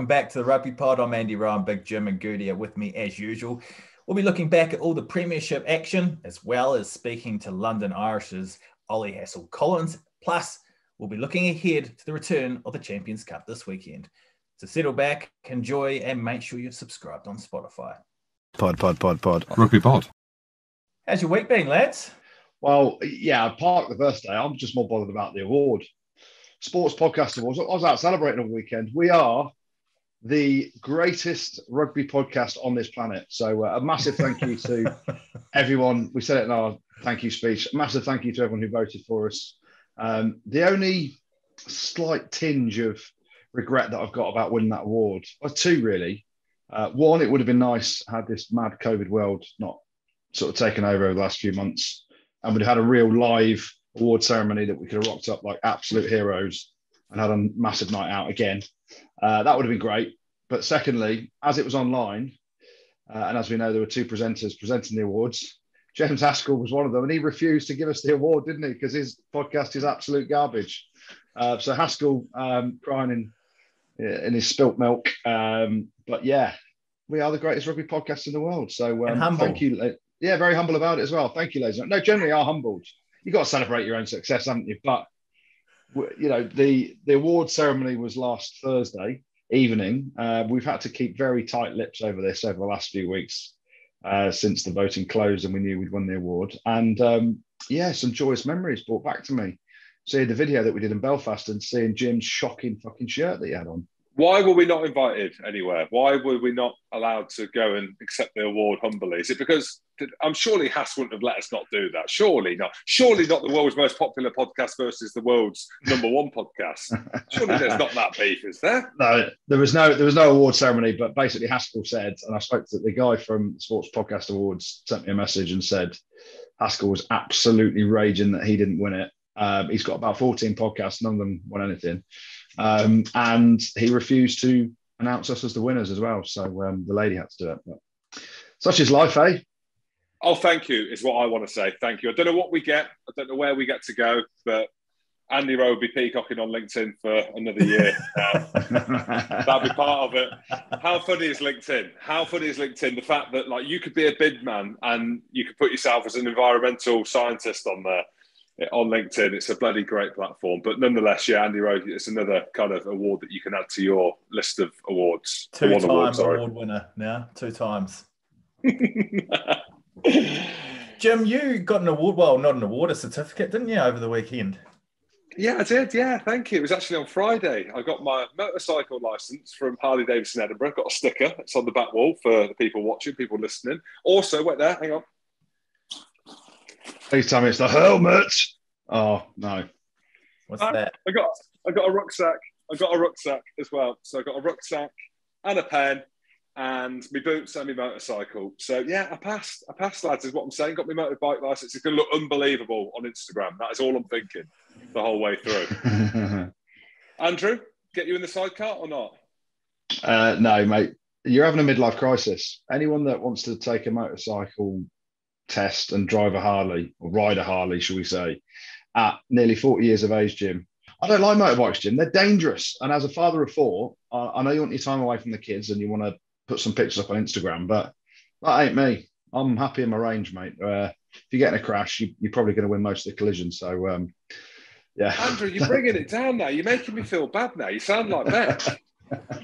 welcome back to the Rugby Pod. I'm Andy Rowan, Big Jim and Goody are with me as usual. We'll be looking back at all the Premiership action, as well as speaking to London Irish's Ollie Hassell Collins. Plus, we'll be looking ahead to the return of the Champions Cup this weekend. So settle back, enjoy, and make sure you've subscribed on Spotify. Pod, pod, pod, pod. Rugby pod. How's your week been, lads? Well, yeah, I parked the first day. I'm just more bothered about the award. Sports Podcast Awards. I was out celebrating all weekend. We are the greatest rugby podcast on this planet. So uh, a massive thank you to everyone. We said it in our thank you speech. A massive thank you to everyone who voted for us. Um, the only slight tinge of regret that I've got about winning that award, or two really. Uh, one, it would have been nice had this mad COVID world not sort of taken over over the last few months, and we'd had a real live award ceremony that we could have rocked up like absolute heroes and had a massive night out again. Uh, that would have been great. But secondly, as it was online, uh, and as we know, there were two presenters presenting the awards. James Haskell was one of them, and he refused to give us the award, didn't he? Because his podcast is absolute garbage. Uh, so Haskell um, crying in in his spilt milk. Um, but yeah, we are the greatest rugby podcast in the world. So um, thank you. Yeah, very humble about it as well. Thank you, ladies. No, generally are humbled You've got to celebrate your own success, haven't you? But you know, the the award ceremony was last Thursday evening. Uh, we've had to keep very tight lips over this over the last few weeks uh, since the voting closed and we knew we'd won the award. And um, yeah, some joyous memories brought back to me. Seeing the video that we did in Belfast and seeing Jim's shocking fucking shirt that he had on. Why were we not invited anywhere? Why were we not allowed to go and accept the award humbly? Is it because I'm surely Hass wouldn't have let us not do that? Surely not. Surely not the world's most popular podcast versus the world's number one podcast. Surely there's not that beef, is there? No, there was no there was no award ceremony. But basically, Haskell said, and I spoke to the guy from Sports Podcast Awards, sent me a message and said Haskell was absolutely raging that he didn't win it. Um, he's got about 14 podcasts, none of them won anything. Um, and he refused to announce us as the winners as well. So um, the lady had to do it. But such is life, eh? Oh, thank you, is what I want to say. Thank you. I don't know what we get. I don't know where we get to go, but Andy Rowe will be peacocking on LinkedIn for another year. that'll be part of it. How funny is LinkedIn? How funny is LinkedIn? The fact that like you could be a bid man and you could put yourself as an environmental scientist on there on LinkedIn. It's a bloody great platform. But nonetheless, yeah, Andy Rowe, it's another kind of award that you can add to your list of awards. Two time award, award, winner now, two times. Jim, you got an award, well, not an award, a certificate, didn't you, over the weekend? Yeah, I did. Yeah, thank you. It was actually on Friday. I got my motorcycle license from Harley Davidson Edinburgh. Got a sticker. It's on the back wall for the people watching, people listening. Also, wait there, hang on. Please tell me it's the helmet. Oh no. What's uh, that? I got I got a rucksack. I got a rucksack as well. So I got a rucksack and a pen and my boots and my motorcycle. So yeah, I passed. I passed, lads, is what I'm saying. Got my motorbike license. It's gonna look unbelievable on Instagram. That is all I'm thinking the whole way through. Andrew, get you in the sidecar or not? Uh, no, mate. You're having a midlife crisis. Anyone that wants to take a motorcycle test and drive a Harley or ride a Harley, shall we say, at nearly 40 years of age, Jim. I don't like motorbikes, Jim. They're dangerous. And as a father of four, I, know you want your time away from the kids and you want to put some pictures up on Instagram, but that ain't me. I'm happy in my range, mate. Uh, if you get in a crash, you, are probably going to win most of the collisions. So, um, yeah. Andrew, you're bringing it down now. You're making me feel bad now. You sound like that.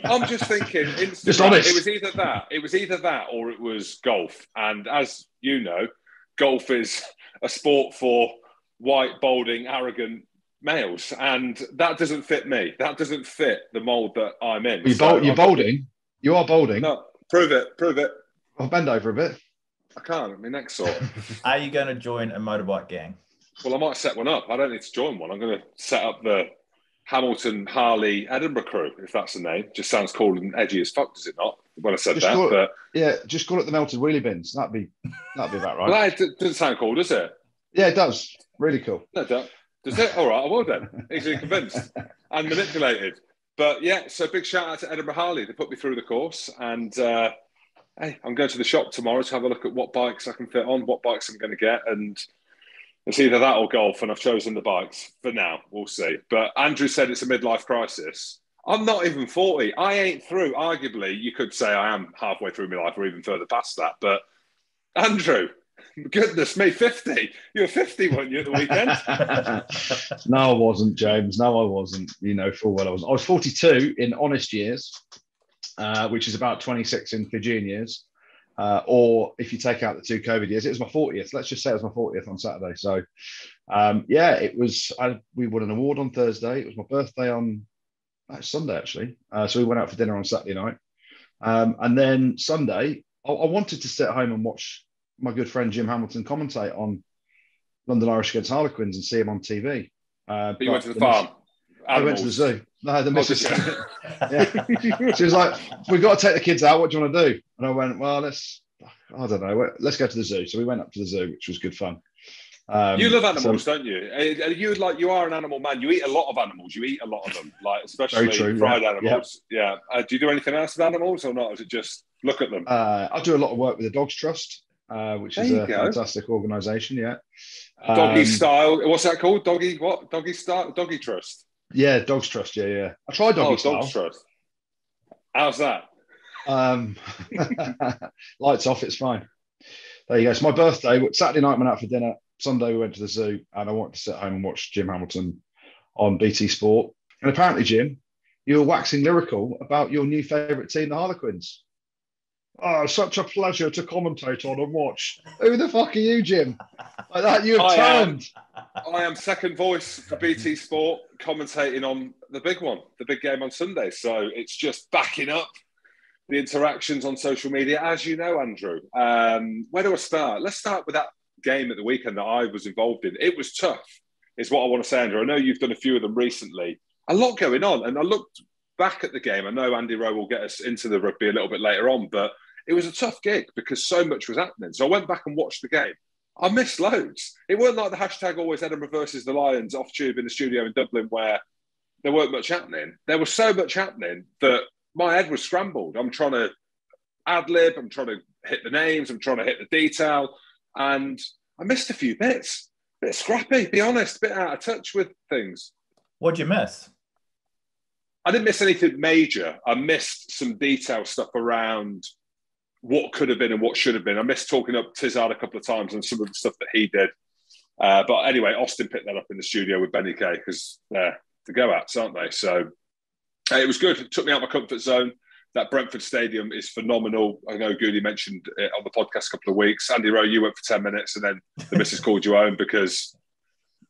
I'm just thinking, just honest. It was either that, it was either that, or it was golf. And as you know, golf is a sport for white, balding, arrogant males, and that doesn't fit me. That doesn't fit the mold that I'm in. You're, so you're balding. You are balding. No, prove it. Prove it. I'll bend over a bit. I can't. My neck's sore. Are you going to join a motorbike gang? Well, I might set one up. I don't need to join one. I'm going to set up the Hamilton Harley Edinburgh crew, if that's the name. Just sounds cool and edgy as fuck, does it not? When I said just that, but yeah, just call it the melted wheelie bins. That'd be that'd be about right. well, it doesn't sound cool, does it? Yeah, it does. Really cool. No, does it? All right, I will then. Easily convinced and manipulated. But yeah, so big shout out to Edinburgh Harley. They put me through the course, and uh, hey, I'm going to the shop tomorrow to have a look at what bikes I can fit on, what bikes I'm going to get, and it's either that or golf, and I've chosen the bikes for now. We'll see. But Andrew said it's a midlife crisis. I'm not even 40. I ain't through. Arguably, you could say I am halfway through my life or even further past that. But Andrew, goodness me, 50. You were 50, weren't you, at the weekend? no, I wasn't, James. No, I wasn't. You know full well I was. I was 42 in honest years, uh, which is about 26 in Fijian years. Uh, or if you take out the two COVID years, it was my 40th. Let's just say it was my 40th on Saturday. So, um, yeah, it was. I, we won an award on Thursday. It was my birthday on Sunday, actually. Uh, so we went out for dinner on Saturday night. Um, and then Sunday, I, I, wanted to sit at home and watch my good friend Jim Hamilton commentate on London Irish against Harlequins and see him on TV. Uh, but you went to the farm. I went to the zoo. No, the missus. yeah. she was like, "We've got to take the kids out. What do you want to do?" And I went, "Well, let's. I don't know. Let's go to the zoo." So we went up to the zoo, which was good fun. Um, you love animals, so, don't you? You like you are an animal man. You eat a lot of animals. You eat a lot of them, like especially true, fried yeah. animals. Yeah. yeah. Uh, do you do anything else with animals, or not? Or is it just look at them? Uh, I do a lot of work with the Dogs Trust, uh, which there is a go. fantastic organisation. Yeah. Doggy um, style. What's that called? Doggy what? Doggy style. Doggy Trust. Yeah, Dogs Trust. Yeah, yeah. I tried Doggy oh, style. Dogs Trust. How's that? Um, lights off. It's fine. There you go. It's my birthday. Saturday night, went out for dinner. Sunday we went to the zoo and I wanted to sit home and watch Jim Hamilton on BT Sport. And apparently, Jim, you were waxing lyrical about your new favourite team, the Harlequins. Oh, such a pleasure to commentate on and watch. Who the fuck are you, Jim? Like that, you have I turned. Am, I am second voice for BT Sport, commentating on the big one, the big game on Sunday. So it's just backing up the interactions on social media, as you know, Andrew. Um, where do I start? Let's start with that game at the weekend that I was involved in. It was tough, is what I want to say, Andrew. I know you've done a few of them recently. A lot going on. And I looked back at the game. I know Andy Rowe will get us into the rugby a little bit later on, but it was a tough gig because so much was happening. So I went back and watched the game. I missed loads. It weren't like the hashtag always Edinburgh versus the Lions off tube in the studio in Dublin where there weren't much happening. There was so much happening that my head was scrambled. I'm trying to ad lib, I'm trying to hit the names, I'm trying to hit the detail. And I missed a few bits. A Bit scrappy, be honest, a bit out of touch with things. What'd you miss? I didn't miss anything major. I missed some detail stuff around what could have been and what should have been. I missed talking up Tizard a couple of times and some of the stuff that he did. Uh, but anyway, Austin picked that up in the studio with Benny Kay because they're the go outs, aren't they? So uh, it was good. It took me out of my comfort zone that Brentford Stadium is phenomenal. I know Goody mentioned it on the podcast a couple of weeks. Andy Rowe, you went for 10 minutes and then the missus called you home because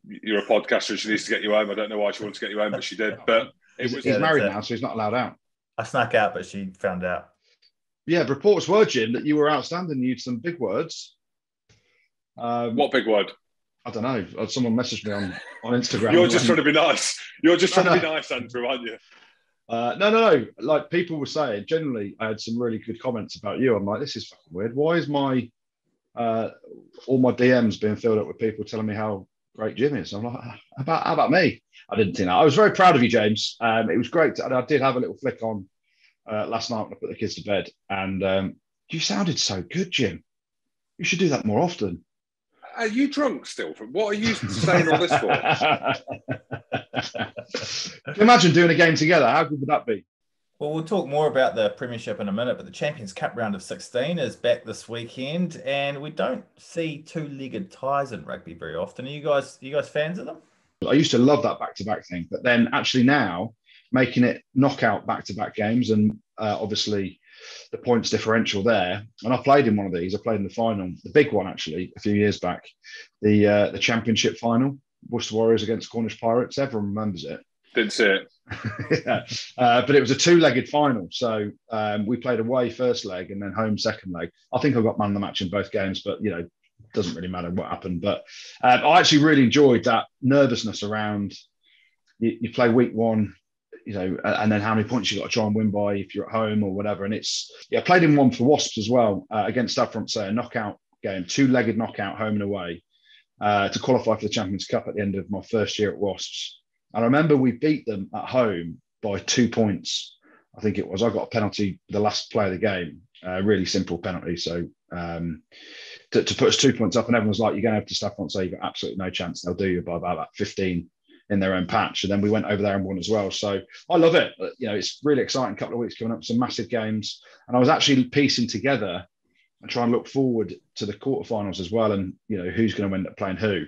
you're a podcaster and she needs to get you home. I don't know why she wanted to get you home, but she did. But it was, he's married now, so he's not allowed out. I snuck out, but she found out. Yeah, reports were, Jim, that you were outstanding. You used some big words. Um, what big word? I don't know. Someone messaged me on, on Instagram. You're just trying to be nice. You're just trying to be nice, Andrew, aren't you? Uh, no, no, no. Like people were saying, generally, I had some really good comments about you. I'm like, this is fucking weird. Why is my uh, all my DMs being filled up with people telling me how great Jim is? I'm like, how about how about me? I didn't think that. I was very proud of you, James. Um, it was great, and I did have a little flick on uh, last night when I put the kids to bed, and um, you sounded so good, Jim. You should do that more often. Are you drunk still? What are you saying all this for? imagine doing a game together? How good would that be? Well, we'll talk more about the Premiership in a minute, but the Champions Cup round of 16 is back this weekend, and we don't see two-legged ties in rugby very often. Are you guys, are you guys fans of them? I used to love that back-to-back thing, but then actually now making it knockout back-to-back games, and uh, obviously the points differential there. And I played in one of these. I played in the final, the big one actually, a few years back, the uh, the championship final, Worcester Warriors against Cornish Pirates. Everyone remembers it. Didn't see it. yeah. Uh, but it was a two-legged final, so um, we played away first leg and then home second leg. I think I got man of the match in both games, but you know, doesn't really matter what happened. But um, I actually really enjoyed that nervousness around. You, you play week one, you know, and then how many points you got to try and win by if you're at home or whatever. And it's yeah, played in one for Wasps as well uh, against Stade Francais, a knockout game, two-legged knockout home and away uh, to qualify for the Champions Cup at the end of my first year at Wasps. And I remember we beat them at home by two points. I think it was. I got a penalty the last play of the game, a really simple penalty. So um, to, to, put us two points up, and everyone's like, "You're going to have to Stade Francais. You've got absolutely no chance. They'll do you by about 15 in their own patch. And then we went over there and won as well. So I love it. You know, it's really exciting couple of weeks coming up, some massive games. And I was actually piecing together and trying to look forward to the quarterfinals as well, and you know who's going to end up playing who.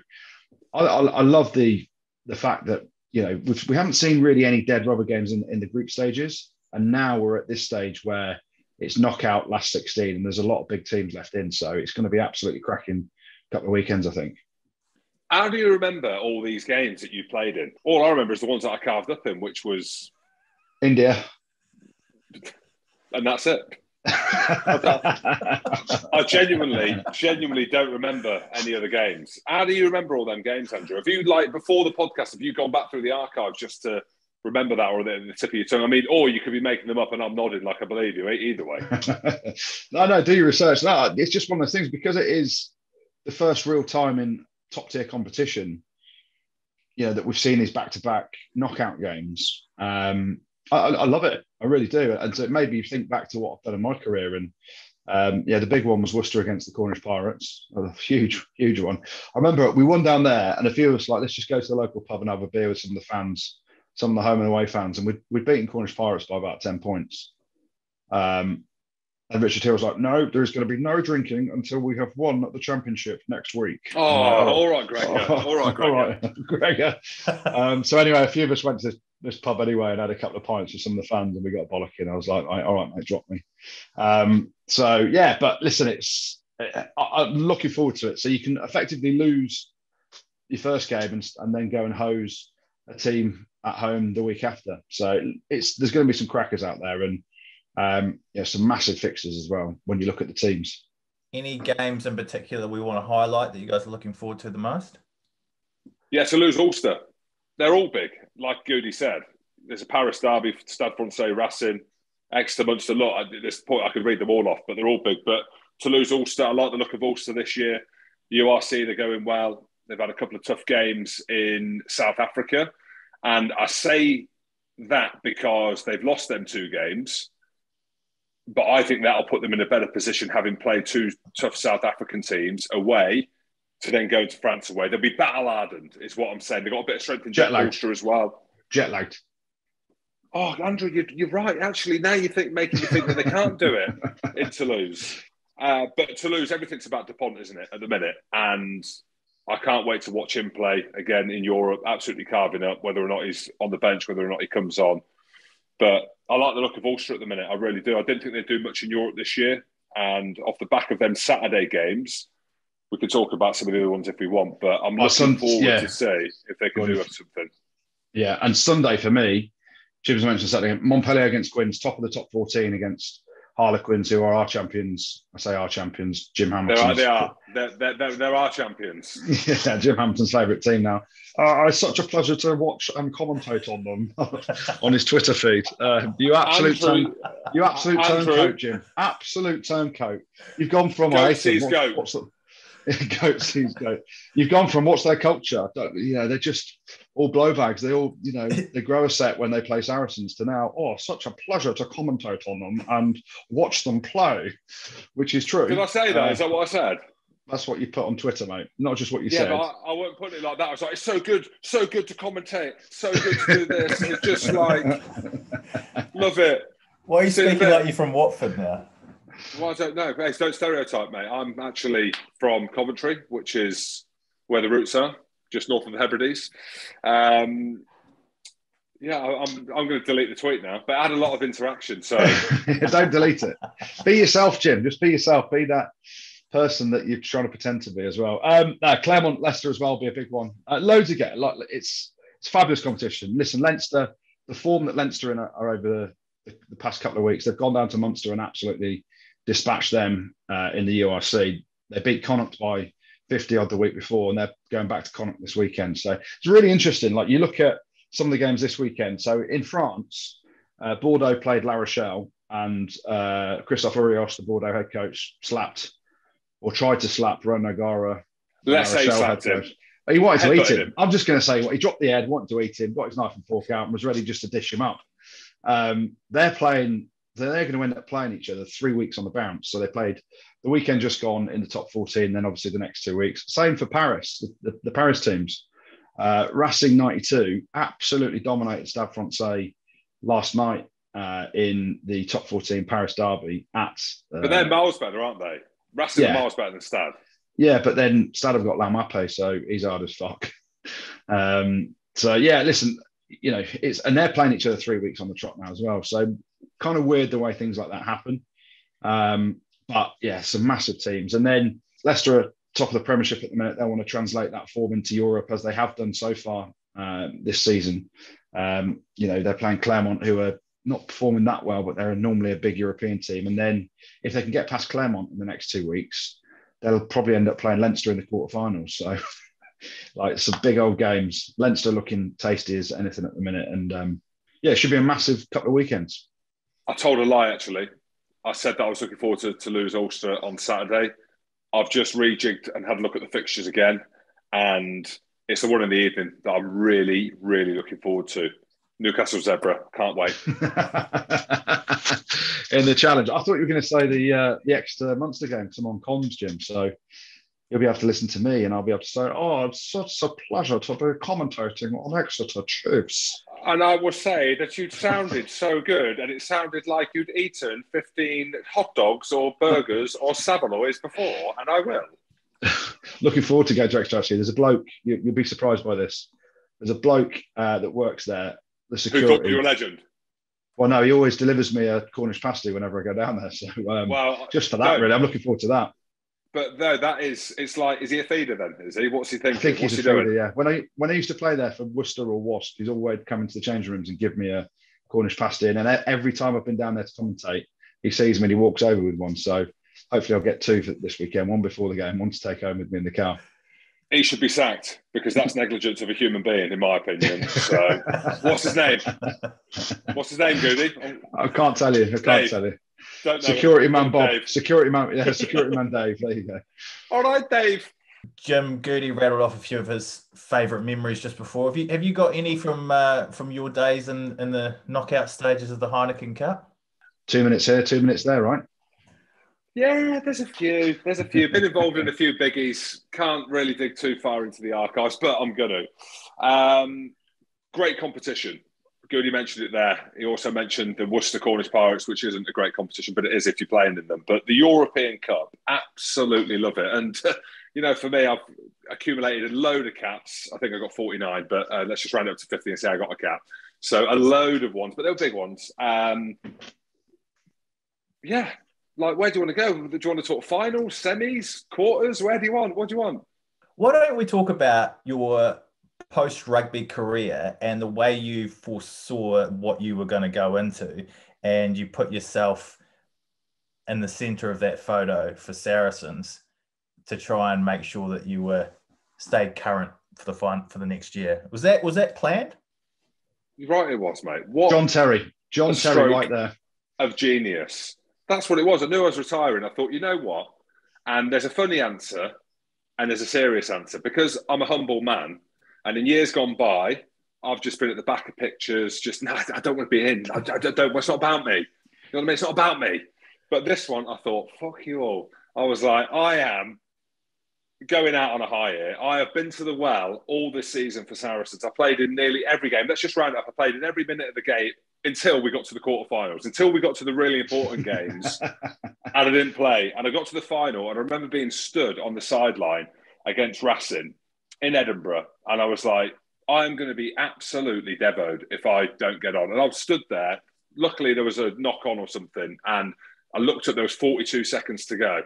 I, I, I love the the fact that you know we haven't seen really any dead rubber games in, in the group stages, and now we're at this stage where it's knockout last 16 and there's a lot of big teams left in so it's going to be absolutely cracking couple of weekends i think how do you remember all these games that you played in all i remember is the ones that i carved up in which was india and that's it I genuinely, genuinely don't remember any other games. How do you remember all them games, Andrew? Have you like before the podcast? Have you gone back through the archives just to remember that, or the, the tip of your tongue? I mean, or you could be making them up, and I'm nodding like I believe you. Either way. no, no, do your research. No, it's just one of those things because it is the first real time in top tier competition. You know that we've seen these back to back knockout games. Um, I, I, love it. I really do. And so it made me think back to what I've done in my career. And um, yeah, the big one was Worcester against the Cornish Pirates. A huge, huge one. I remember we won down there, and a few of us like, let's just go to the local pub and have a beer with some of the fans, some of the home and away fans, and we'd, we'd beaten Cornish Pirates by about ten points. Um, and Richard Hill was like, "No, there's going to be no drinking until we have won the championship next week." Oh, all right, Greg. all right, Greg. all right, Greg. um, so anyway, a few of us went to this pub anyway and had a couple of pints with some of the fans and we got a bollocking. I was like, all right, mate, drop me. Um, so yeah, but listen, it's I, I'm looking forward to it. So you can effectively lose your first game and, and then go and hose a team at home the week after. So it's there's going to be some crackers out there and um, yeah, some massive fixes as well when you look at the teams. Any games in particular we want to highlight that you guys are looking forward to the most? Yeah, Toulouse Ulster. They're all big like Goody said, there's a Paris derby, Stade Francais, Racing, Exeter, Munster. Look, at this point, I could read them all off, but they're all big. But Toulouse Ulster, I like the look of Ulster this year. URC, they're going well. They've had a couple of tough games in South Africa. And I say that because they've lost them two games. But I think that'll put them in a better position having played two tough South African teams away to then go to France away. They'll be battle hardened, is what I'm saying. They've got a bit of strength in jet Ulster as well. Jet lagged. Oh, Andrew, you're, you're, right. Actually, now you think making you think that they can't do it in Toulouse. Uh, but Toulouse, everything's about Dupont, isn't it, at the minute? And I can't wait to watch him play again in Europe. Absolutely carving up, whether or not he's on the bench, whether or not he comes on. But I like the look of Ulster at the minute. I really do. I didn't think they'd do much in Europe this year. And off the back of them Saturday games, we could talk about some of the other ones if we want, but I'm looking forward yeah. to see if they can do something. Yeah, and Sunday for me, Jim's mentioned Saturday, Montpellier against Quins, top of the top 14 against Harlequins, who are our champions. I say our champions, Jim Hamilton. They are. They are. They're, they're, they're our champions. yeah, Jim Hamilton's favourite team now. Uh, it's such a pleasure to watch and commentate on them on his Twitter feed. Uh, you absolute Andrew, turn, you absolute turncoat, Jim. Absolute turncoat. You've gone from I hate What, what's the, goats, these goats. You've gone from what's their culture? Don't, You know, they're just all blowbags. They all, you know, they grow a set when they play Saracens to now, oh, such a pleasure to commentate on them and watch them play, which is true. Did I say that? Uh, is that what I said? That's what you put on Twitter, mate. Not just what you yeah, said. Yeah, I, I won't put it like that. I was like, it's so good, so good to commentate, so good to do this. it's just like, love it. Why are you speaking like you're from Watford now? Well, I don't know. Hey, don't stereotype, mate. I'm actually from Coventry, which is where the roots are, just north of the Hebrides. Um, yeah, I'm, I'm going to delete the tweet now, but I had a lot of interaction. So don't delete it. Be yourself, Jim. Just be yourself. Be that person that you're trying to pretend to be as well. Um, no, Clermont, Leicester as well be a big one. Uh, loads get like it's it's fabulous competition. Listen, Leinster, the form that Leinster in are, are over the, the, past couple of weeks, they've gone down to Munster and absolutely dispatched them uh, in the URC. They beat Connacht by 50 odd the week before, and they're going back to Connacht this weekend. So it's really interesting. Like you look at some of the games this weekend. So in France, uh, Bordeaux played La Rochelle, and uh, Christophe Urios, the Bordeaux head coach, slapped or tried to slap Ron O'Gara. Let's say slapped him. He wanted to eat him. him. I'm just going to say what he dropped the head, wanted to eat him, got his knife and fork out, and was ready just to dish him up. Um, they're playing they're going to end up playing each other three weeks on the bounce. So they played the weekend just gone in the top 14, then obviously the next two weeks. Same for Paris, the, the, the Paris teams. Uh, Racing 92 absolutely dominated Stade Francais last night uh, in the top 14 Paris Derby at. Uh, But they're miles better, aren't they? Racing Yeah. are miles better than Stad. Yeah, but then Stade have got Laumape, so he's hard as fuck. Um, so yeah, listen, you know, it's and they're playing each other three weeks on the trot now as well. So kind of weird the way things like that happen. Um, but yeah, some massive teams. And then Leicester are top of the Premiership at the minute. They want to translate that form into Europe as they have done so far uh, this season. Um, you know, they're playing Clermont, who are not performing that well, but they're normally a big European team. And then if they can get past Clermont in the next two weeks, they'll probably end up playing Leinster in the quarterfinals. So, like some big old games. Leinster looking tasty as anything at the minute, and um, yeah, it should be a massive couple of weekends. I told a lie actually. I said that I was looking forward to, Toulouse Ulster on Saturday. I've just rejigged and had a look at the fixtures again, and it's the one in the evening that I'm really, really looking forward to. Newcastle Zebre, can't wait. in the challenge, I thought you were going to say the uh, the Exeter Munster game I'm on comms, Jim. So you'll be able to listen to me, and I'll be able to say, "Oh, it's such a pleasure to be commentating on Exeter Chiefs." And I will say that you sounded so good, and it sounded like you'd eaten 15 hot dogs or burgers or saveloys before, and I will. Looking forward to going to Exeter. Actually, there's a bloke. You, you'll be surprised by this. There's a bloke uh, that works there. The Who thought security. you were a legend? Well, no, he always delivers me a Cornish pasty whenever I go down there. So um, Well, just for that, no, really, I'm looking forward to that. But no, that is, it's like, is he a feeder then? Is he? What's he I thinking? think What's he's he a doing? feeder, yeah. When I when I used to play there for Worcester or Wasp, he's always come into the changing rooms and give me a Cornish pasty. And every time I've been down there to commentate, he sees me and he walks over with one. So hopefully I'll get two for this weekend, one before the game, one to take home with me in the car. He should be sacked because that's negligence of a human being, in my opinion. So, what's his name? What's his name, Goody? I can't tell you. I can't Dave. tell you. Don't know. Security man Bob. Dave. Security man. Yeah, security man Dave. There you go. All right, Dave. Jim Goody rattled off a few of his favourite memories just before. Have you have you got any from uh, from your days in, in the knockout stages of the Heineken Cup? Two minutes here, two minutes there, right? Yeah, there's a few. There's a few. Been involved in a few biggies. Can't really dig too far into the archives, but I'm going to. Um, great competition. Goody mentioned it there. He also mentioned the Worcester Cornish Pirates, which isn't a great competition, but it is if you're playing in them. But the European Cup, absolutely love it. And, you know, for me, I've accumulated a load of caps. I think I got 49, but uh, let's just round it up to 50 and say I got a cap. So a load of ones, but they were big ones. Um, yeah, like where do you want to go? Do you want to talk finals, semis, quarters? Where do you want? What do you want? Why don't we talk about your post rugby career and the way you foresaw what you were going to go into, and you put yourself in the center of that photo for Saracens to try and make sure that you were stayed current for the fun for the next year. Was that was that planned? You're right, it was, mate. What John Terry. John Terry right there. of genius. That's what it was. I knew I was retiring. I thought, you know what? And there's a funny answer and there's a serious answer because I'm a humble man. And in years gone by, I've just been at the back of pictures, just, no, I don't want to be in. I, I don't, it's not about me. You know what I mean? It's not about me. But this one, I thought, fuck you all. I was like, I am going out on a high here. I have been to the well all this season for Saracens. I played in nearly every game. Let's just round up. I played in every minute of the game until we got to the quarterfinals, until we got to the really important games, and I didn't play. And I got to the final, and I remember being stood on the sideline against Racing in Edinburgh, and I was like, I'm going to be absolutely devoed if I don't get on. And I stood there. Luckily, there was a knock on or something, and I looked at there was 42 seconds to go.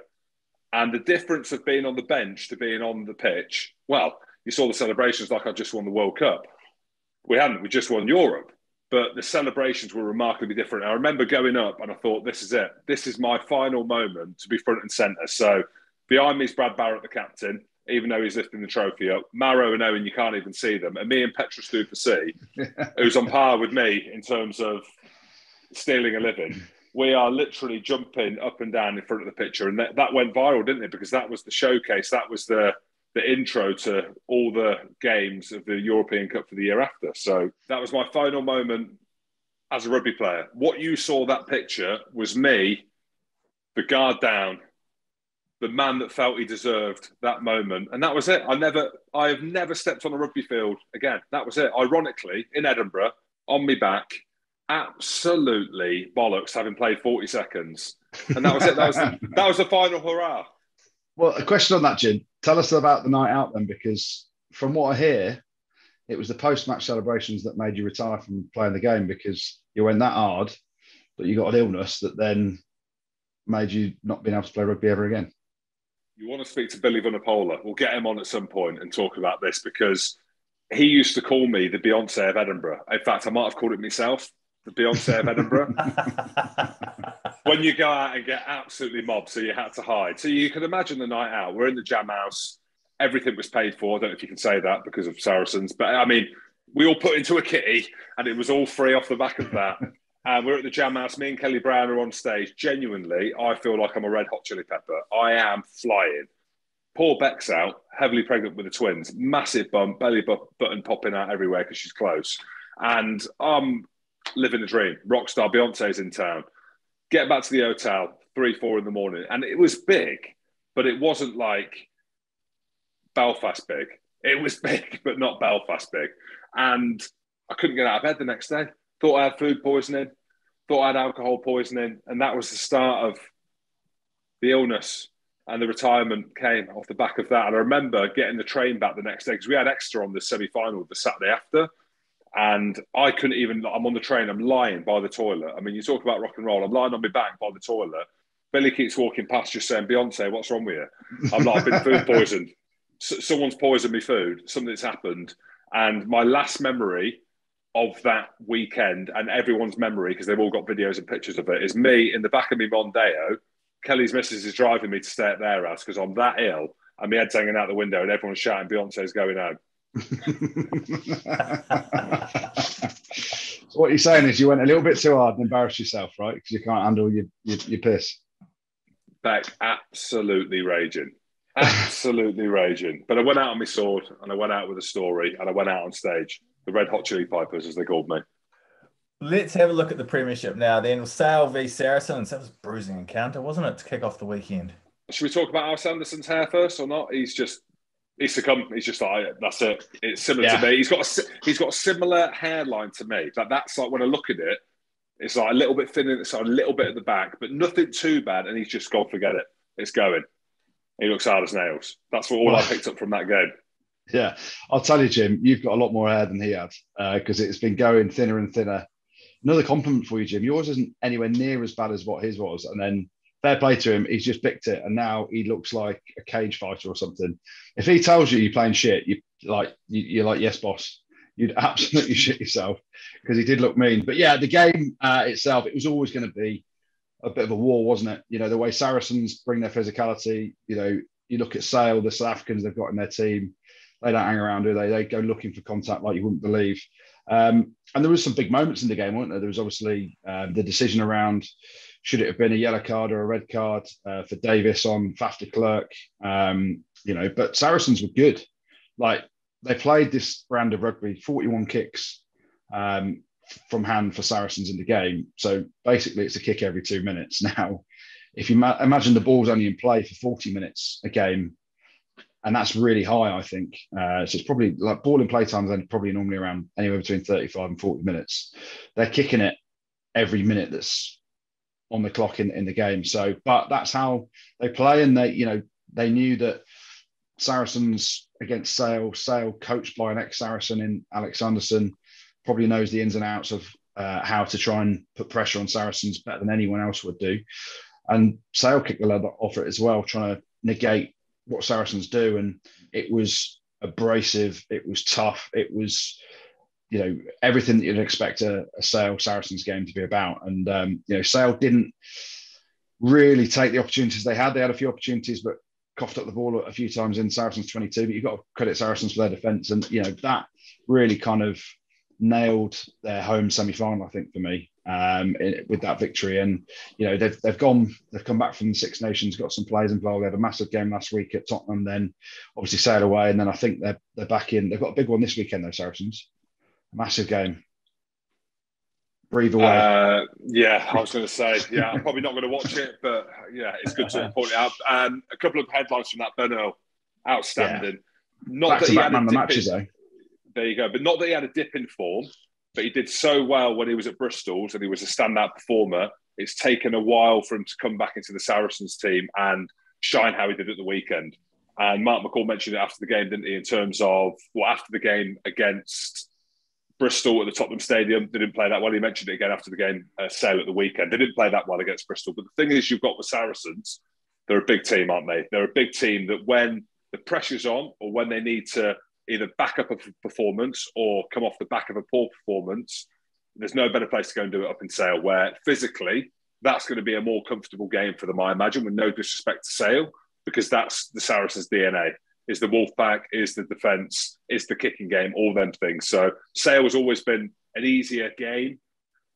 And the difference of being on the bench to being on the pitch, well, you saw the celebrations like I just won the World Cup. We hadn't, we just won Europe. But the celebrations were remarkably different. I remember going up and I thought, this is it. This is my final moment to be front and centre. So behind me is Brad Barritt, the captain, even though he's lifting the trophy up. Maro and Owen, you can't even see them. And me and Petrus du Plessis, who's on par with me in terms of stealing a living, we are literally jumping up and down in front of the picture. And that, that went viral, didn't it? Because that was the showcase. That was the the intro to all the games of the European Cup for the year after. So that was my final moment as a rugby player. What you saw that picture was me, the guard down, the man that felt he deserved that moment. And that was it. I never, I have never stepped on a rugby field again. That was it. Ironically, in Edinburgh, on me back, absolutely bollocks having played 40 seconds. And that was it. That was, that was the final hurrah. Well, a question on that, Jim. Tell us about the night out then, because from what I hear, it was the post-match celebrations that made you retire from playing the game because you went that hard that you got an illness that then made you not being able to play rugby ever again. You want to speak to Billy Vunipola? We'll get him on at some point and talk about this because he used to call me the Beyonce of Edinburgh. In fact, I might have called it myself, the Beyonce of Edinburgh. when you go out and get absolutely mobbed, so you had to hide. So you can imagine the night out. We're in the jam house. Everything was paid for. I don't know if you can say that because of Saracens, but I mean, we all put into a kitty and it was all free off the back of that. And we're at the Jam House. Me and Kelly Brown are on stage. Genuinely, I feel like I'm a red hot chili pepper. I am flying. Poor Beck's out, heavily pregnant with the twins. Massive bump, belly button popping out everywhere because she's close. And I'm living the dream. Rockstar Beyonce's in town. Get back to the hotel, three, four in the morning. And it was big, but it wasn't like Belfast big. It was big, but not Belfast big. And I couldn't get out of bed the next day thought I had food poisoning, thought I had alcohol poisoning, and that was the start of the illness. And the retirement came off the back of that. And I remember getting the train back the next day because we had extra on the semi final the Saturday after. And I couldn't even, I'm on the train, I'm lying by the toilet. I mean, you talk about rock and roll, I'm lying on my back by the toilet. Billy keeps walking past just saying, Beyonce, what's wrong with you? I'm like, I've been food poisoned. S- someone's poisoned me food, something's happened. And my last memory of that weekend and everyone's memory, because they've all got videos and pictures of it, is me in the back of me Mondeo. Kelly's missus is driving me to stay at their house because I'm that ill and my head's hanging out the window and everyone's shouting Beyonce's going home. so what you're saying is you went a little bit too hard and embarrassed yourself, right? Because you can't handle your, your, your piss. Beck, absolutely raging. Absolutely raging. But I went out on my sword and I went out with a story and I went out on stage the Red Hot Chili Pipers, as they called me. Let's have a look at the Premiership now. Then Sale v Saracens. That was a bruising encounter, wasn't it, to kick off the weekend? Should we talk about Al Sanderson's hair first or not? He's just he's succumbed. He's just like that's it. It's similar yeah. to me. He's got a he's got a similar hairline to me. Like that's like when I look at it, it's like a little bit thin. It's like a little bit at the back, but nothing too bad. And he's just gone. Forget it. It's going. He looks hard as nails. That's what all I picked up from that game. Yeah, I'll tell you, Jim, you've got a lot more hair than he had because uh, it's been going thinner and thinner. Another compliment for you, Jim. Yours isn't anywhere near as bad as what his was. And then fair play to him, he's just picked it, and now he looks like a cage fighter or something. If he tells you you're playing shit, you like you, are like, yes, boss. You'd absolutely shit yourself because he did look mean. But yeah, the game uh, itself, it was always going to be a bit of a war, wasn't it? You know, the way Saracens bring their physicality. You know, you look at Sale, the South Africans they've got in their team they don't hang around, do they? They go looking for contact like you wouldn't believe. Um, and there was some big moments in the game, weren't there? There was obviously uh, the decision around should it have been a yellow card or a red card uh, for Davis on Faf Clerk? Um, you know, but Saracens were good. Like they played this brand of rugby, 41 kicks um, from hand for Saracens in the game. So basically, it's a kick every two minutes. Now, if you ma- imagine the ball's only in play for 40 minutes a game, and that's really high, I think. Uh, so it's probably like ball in play times are probably normally around anywhere between 35 and 40 minutes. They're kicking it every minute that's on the clock in, in the game. So, but that's how they play, and they, you know, they knew that Saracens against Sale, Sale coached by an ex-Saracen in Alex Sanderson, probably knows the ins and outs of uh, how to try and put pressure on Saracens better than anyone else would do. And Sale kicked the leather off it as well, trying to negate what Saracens do, and it was abrasive. It was tough. It was, you know, everything that you'd expect a, a Sale Saracens game to be about. And um, you know, Sale didn't really take the opportunities they had. They had a few opportunities, but coughed up the ball a few times in Saracens 22. But you've got to credit Saracens for their defence, and you know that really kind of nailed their home semi-final. I think for me, um, with that victory. And you know they've they've gone they've come back from the Six Nations, got some players involved. They had a massive game last week at Tottenham, then obviously Sale away, and then I think they're they're back in. They've got a big one this weekend though, Saracens. Massive game. Breathe away. Uh, yeah, I was going to say, yeah, I'm probably not going to watch it, but yeah, it's good to point it out. And a couple of headlines from that Beno, outstanding. Not Back that he had man a dip matches, in, though. there you go, but not that he had a dip in form, but he did so well when he was at Bristol's and he was a standout performer. It's taken a while for him to come back into the Saracens team and shine how he did at the weekend. And Mark McCall mentioned it after the game, didn't he? In terms of well, after the game against Bristol at the Tottenham Stadium, they didn't play that well. He mentioned it again after the game, uh, Sale at the weekend. They didn't play that well against Bristol. But the thing is, you've got the Saracens. They're a big team, aren't they? They're a big team that when the pressure's on or when they need to either back up a performance or come off the back of a poor performance, there's no better place to go and do it up in Sale, where physically that's going to be a more comfortable game for them, I imagine, with no disrespect to Sale, because that's the Saracens' DNA. Is the wolf pack, is the defence, is the kicking game, all them things. So Sale has always been an easier game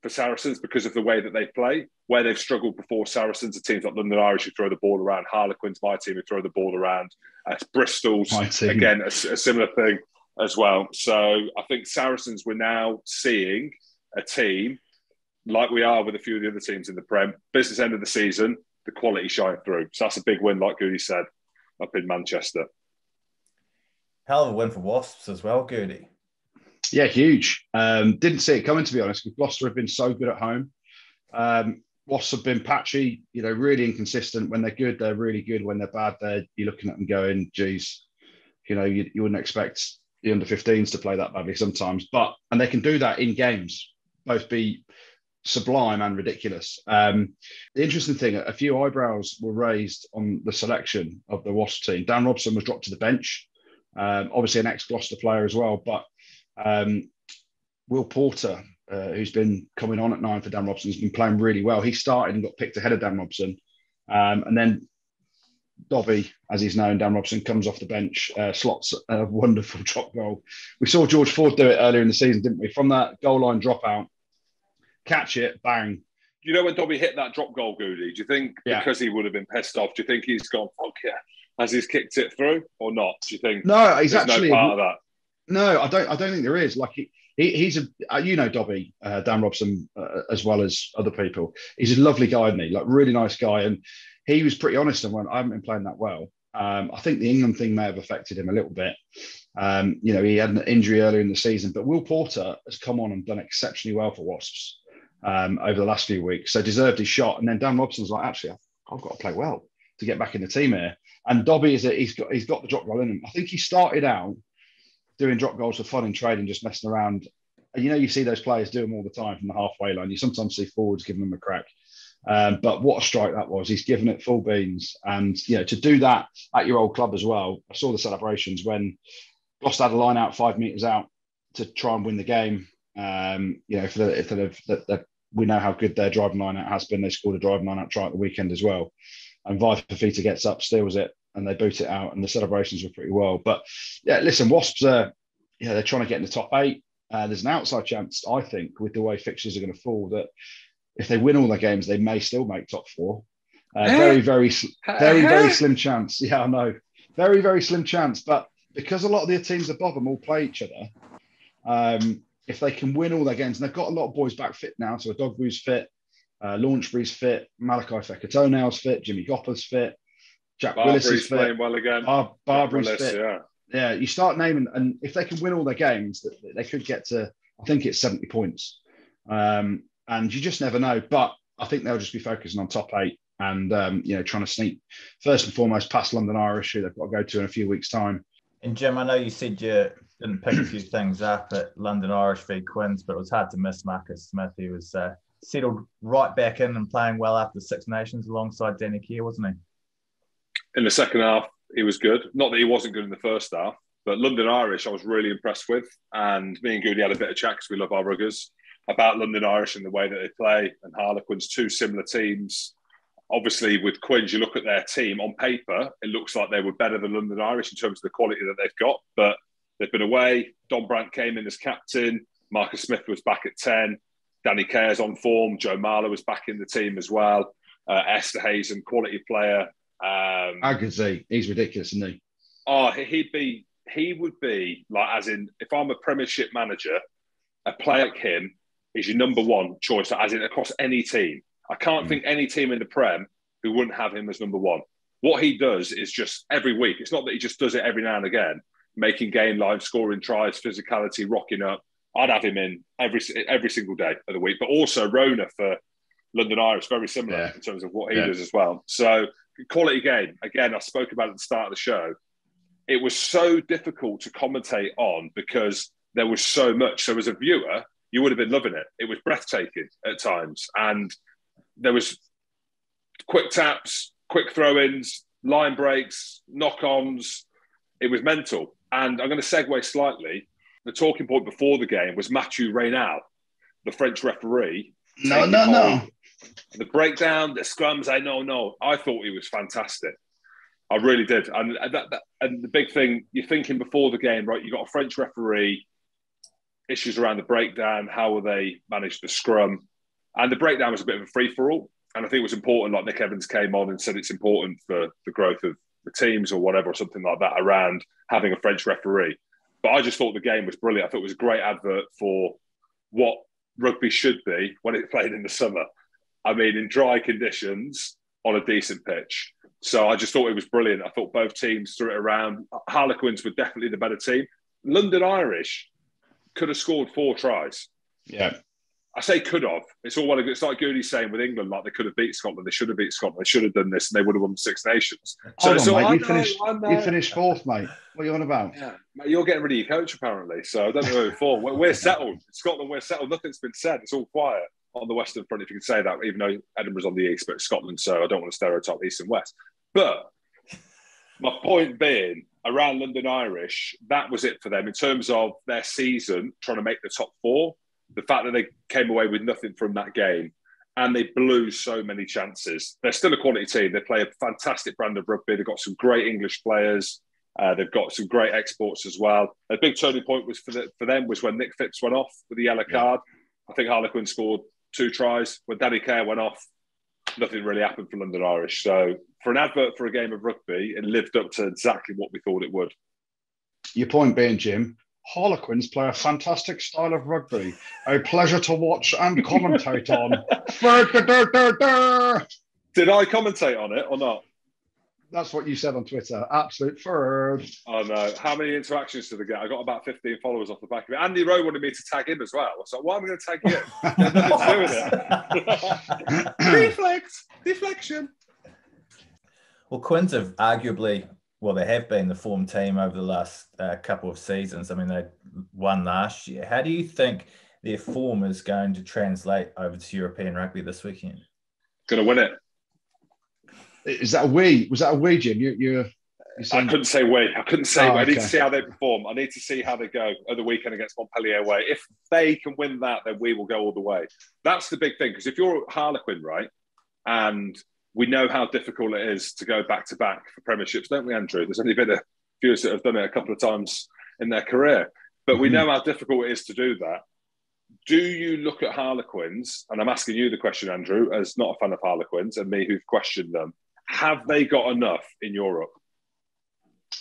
for Saracens because of the way that they play. Where they've struggled before, Saracens are teams like London Irish who throw the ball around, Harlequins, my team who throw the ball around, uh, Bristol's again a, a similar thing as well. So I think Saracens we're now seeing a team like we are with a few of the other teams in the Prem. Business end of the season, the quality shine through. So that's a big win, like Goody said, up in Manchester. Hell of a win for Wasps as well, Goody. Yeah, huge. Um, didn't see it coming, to be honest. Gloucester have been so good at home. Um, Wasps have been patchy, you know, really inconsistent. When they're good, they're really good. When they're bad, they're, you're looking at them going, geez, you know, you, you wouldn't expect the under 15s to play that badly sometimes. But, and they can do that in games, both be sublime and ridiculous. Um, the interesting thing, a few eyebrows were raised on the selection of the Wasp team. Dan Robson was dropped to the bench, um, obviously an ex-Gloucester player as well, but um, Will Porter, uh, who's been coming on at nine for Dan Robson, has been playing really well. He started and got picked ahead of Dan Robson, um, and then Dobby, as he's known, Dan Robson comes off the bench, uh, slots a wonderful drop goal. We saw George Ford do it earlier in the season, didn't we? From that goal line dropout, catch it, bang. You know when Dobby hit that drop goal, Goody, do you think Yeah. because he would have been pissed off, do you think he's gone, fuck yeah, as he's kicked it through or not? Do you think No, he's actually no part of that? No, I don't. I don't think there is. Like he, he he's a uh, you know Dobby uh, Dan Robson uh, as well as other people. He's a lovely guy, isn't he? Like really nice guy, and he was pretty honest and went, "I haven't been playing that well." Um, I think the England thing may have affected him a little bit. Um, you know, he had an injury earlier in the season, but Will Porter has come on and done exceptionally well for Wasps um, over the last few weeks, so deserved his shot. And then Dan Robson's like, actually, I've, I've got to play well to get back in the team here. And Dobby is a, he's got he's got the drop goal in him. I think he started out doing drop goals for fun and trading, just messing around. And you know, you see those players do them all the time from the halfway line. You sometimes see forwards giving them a crack. Um, but what a strike that was! He's given it full beans, and you know to do that at your old club as well. I saw the celebrations when Gloucester had a line out five meters out to try and win the game. Um, you know, for the, if they've, that, that we know how good their driving line out has been. They scored a driving line out try at the weekend as well, and Vaea Fifita gets up, steals it, and they boot it out, and the celebrations were pretty well. But yeah, listen, Wasps are yeah they're trying to get in the top eight. Uh, there's an outside chance, I think, with the way fixtures are going to fall, that if they win all their games, they may still make top four. Uh, very, very, very, very slim chance. Yeah, I know. Very, very slim chance. But because a lot of the teams above them all play each other, um, if they can win all their games, and they've got a lot of boys back fit now. So a dog who's fit, uh, Launchbury's fit, Malakai Fekitoa's fit, Jimmy Gopperth's fit, Jack Willis is fit, playing well again. Bar- Barbeary's Willis, fit yeah. yeah, you start naming, and if they can win all their games, that they could get to, I think it's 70 points. Um, and you just never know. But I think they'll just be focusing on top eight and, um, you know, trying to sneak first and foremost past London Irish, who they've got to go to in a few weeks' time. And Jim, I know you said you didn't pick a few things up at London Irish v Quins, but it was hard to miss Marcus Smith. He was uh, settled right back in and playing well after Six Nations alongside Danny Keir, wasn't he? In the second half, he was good. Not that he wasn't good in the first half, but London Irish, I was really impressed with. And me and Goody had a bit of chat we love our ruggers about London Irish and the way that they play. And Harlequins, two similar teams. Obviously, with Quins, you look at their team on paper, it looks like they were better than London Irish in terms of the quality that they've got. But they've been away. Dombrandt came in as captain. Marcus Smith was back at 10. Danny Care's on form. Joe Marler was back in the team as well. Uh, Esterhuizen, quality player. Um, Agazi, he's ridiculous, isn't he? Oh, he- he'd be, he would be like, as in, if I'm a Premiership manager, a player like him is your number one choice, as in across any team. I can't mm. think any team in the Prem who wouldn't have him as number one. What he does is just every week. It's not that he just does it every now and again, making game lines, scoring tries, physicality, rocking up. I'd have him in every every single day of the week. But also Rona for London Irish, very similar yeah. in terms of what he yeah. does as well. So quality game. Again, I spoke about at the start of the show. It was so difficult to commentate on because there was so much. So as a viewer, you would have been loving it. It was breathtaking at times, and there was quick taps, quick throw-ins, line breaks, knock-ons. It was mental. And I'm going to segue slightly. The talking point before the game was Mathieu Raynal, the French referee. No, no, no. The breakdown, the scrums, I know, no. I thought he was fantastic. I really did. And that, that, and the big thing, you're thinking before the game, right? You've got a French referee, issues around the breakdown, how will they manage the scrum? And the breakdown was a bit of a free for all. And I think it was important, like Nick Evans came on and said it's important for the growth of the teams or whatever, or something like that, around having a French referee. But I just thought the game was brilliant. I thought it was a great advert for what rugby should be when it's played in the summer. I mean, in dry conditions on a decent pitch. So I just thought it was brilliant. I thought both teams threw it around. Harlequins were definitely the better team. London Irish could have scored four tries. Yeah. I say could have. It's all well. It's like Goody saying with England, like they could have beat Scotland. They should have beat Scotland. They should have done this, and they would have won Six Nations. So, on, so mate, you, know, finished, you finished fourth, mate. What are you on about? Yeah, mate, you're getting rid of your coach apparently. So I don't know before. We're, we're settled. Scotland, we're settled. Nothing's been said. It's all quiet on the Western Front, if you can say that. Even though Edinburgh's on the east, but Scotland, so I don't want to stereotype east and west. But my point being, around London Irish, that was it for them in terms of their season, trying to make the top four. The fact that they came away with nothing from that game and they blew so many chances. They're still a quality team. They play a fantastic brand of rugby. They've got some great English players. Uh, they've got some great exports as well. A big turning point was for, the, for them was when Nick Phipps went off with the yellow card. I think Harlequin scored two tries. When Danny Care went off, nothing really happened for London Irish. So for an advert for a game of rugby, it lived up to exactly what we thought it would. Your point being, Jim, Harlequins play a fantastic style of rugby, a pleasure to watch and commentate on. Did I commentate on it or not? That's what you said on Twitter. Absolute third. Oh no! How many interactions did I get? I got about fifteen followers off the back of it. Andy Rowe wanted me to tag him as well. So why am I going to tag you? nothing to do Deflect, deflection. Well, Quins have arguably, well, they have been the form team over the last uh, couple of seasons. I mean, they won last year. How do you think their form is going to translate over to European rugby this weekend? Going to win it. Is that a we? Was that a we, Jim? You, you're. I couldn't say we. I couldn't say. Oh, I need to see how they perform. I need to see how they go at the weekend against Montpellier away. If they can win that, then we will go all the way. That's the big thing. Because if you're Harlequin, right, and we know how difficult it is to go back to back for premierships, don't we, Andrew? There's only been a few that have done it a couple of times in their career, but mm-hmm. we know how difficult it is to do that. Do you look at Harlequins? And I'm asking you the question, Andrew, as not a fan of Harlequins and me who've questioned them. Have they got enough in Europe?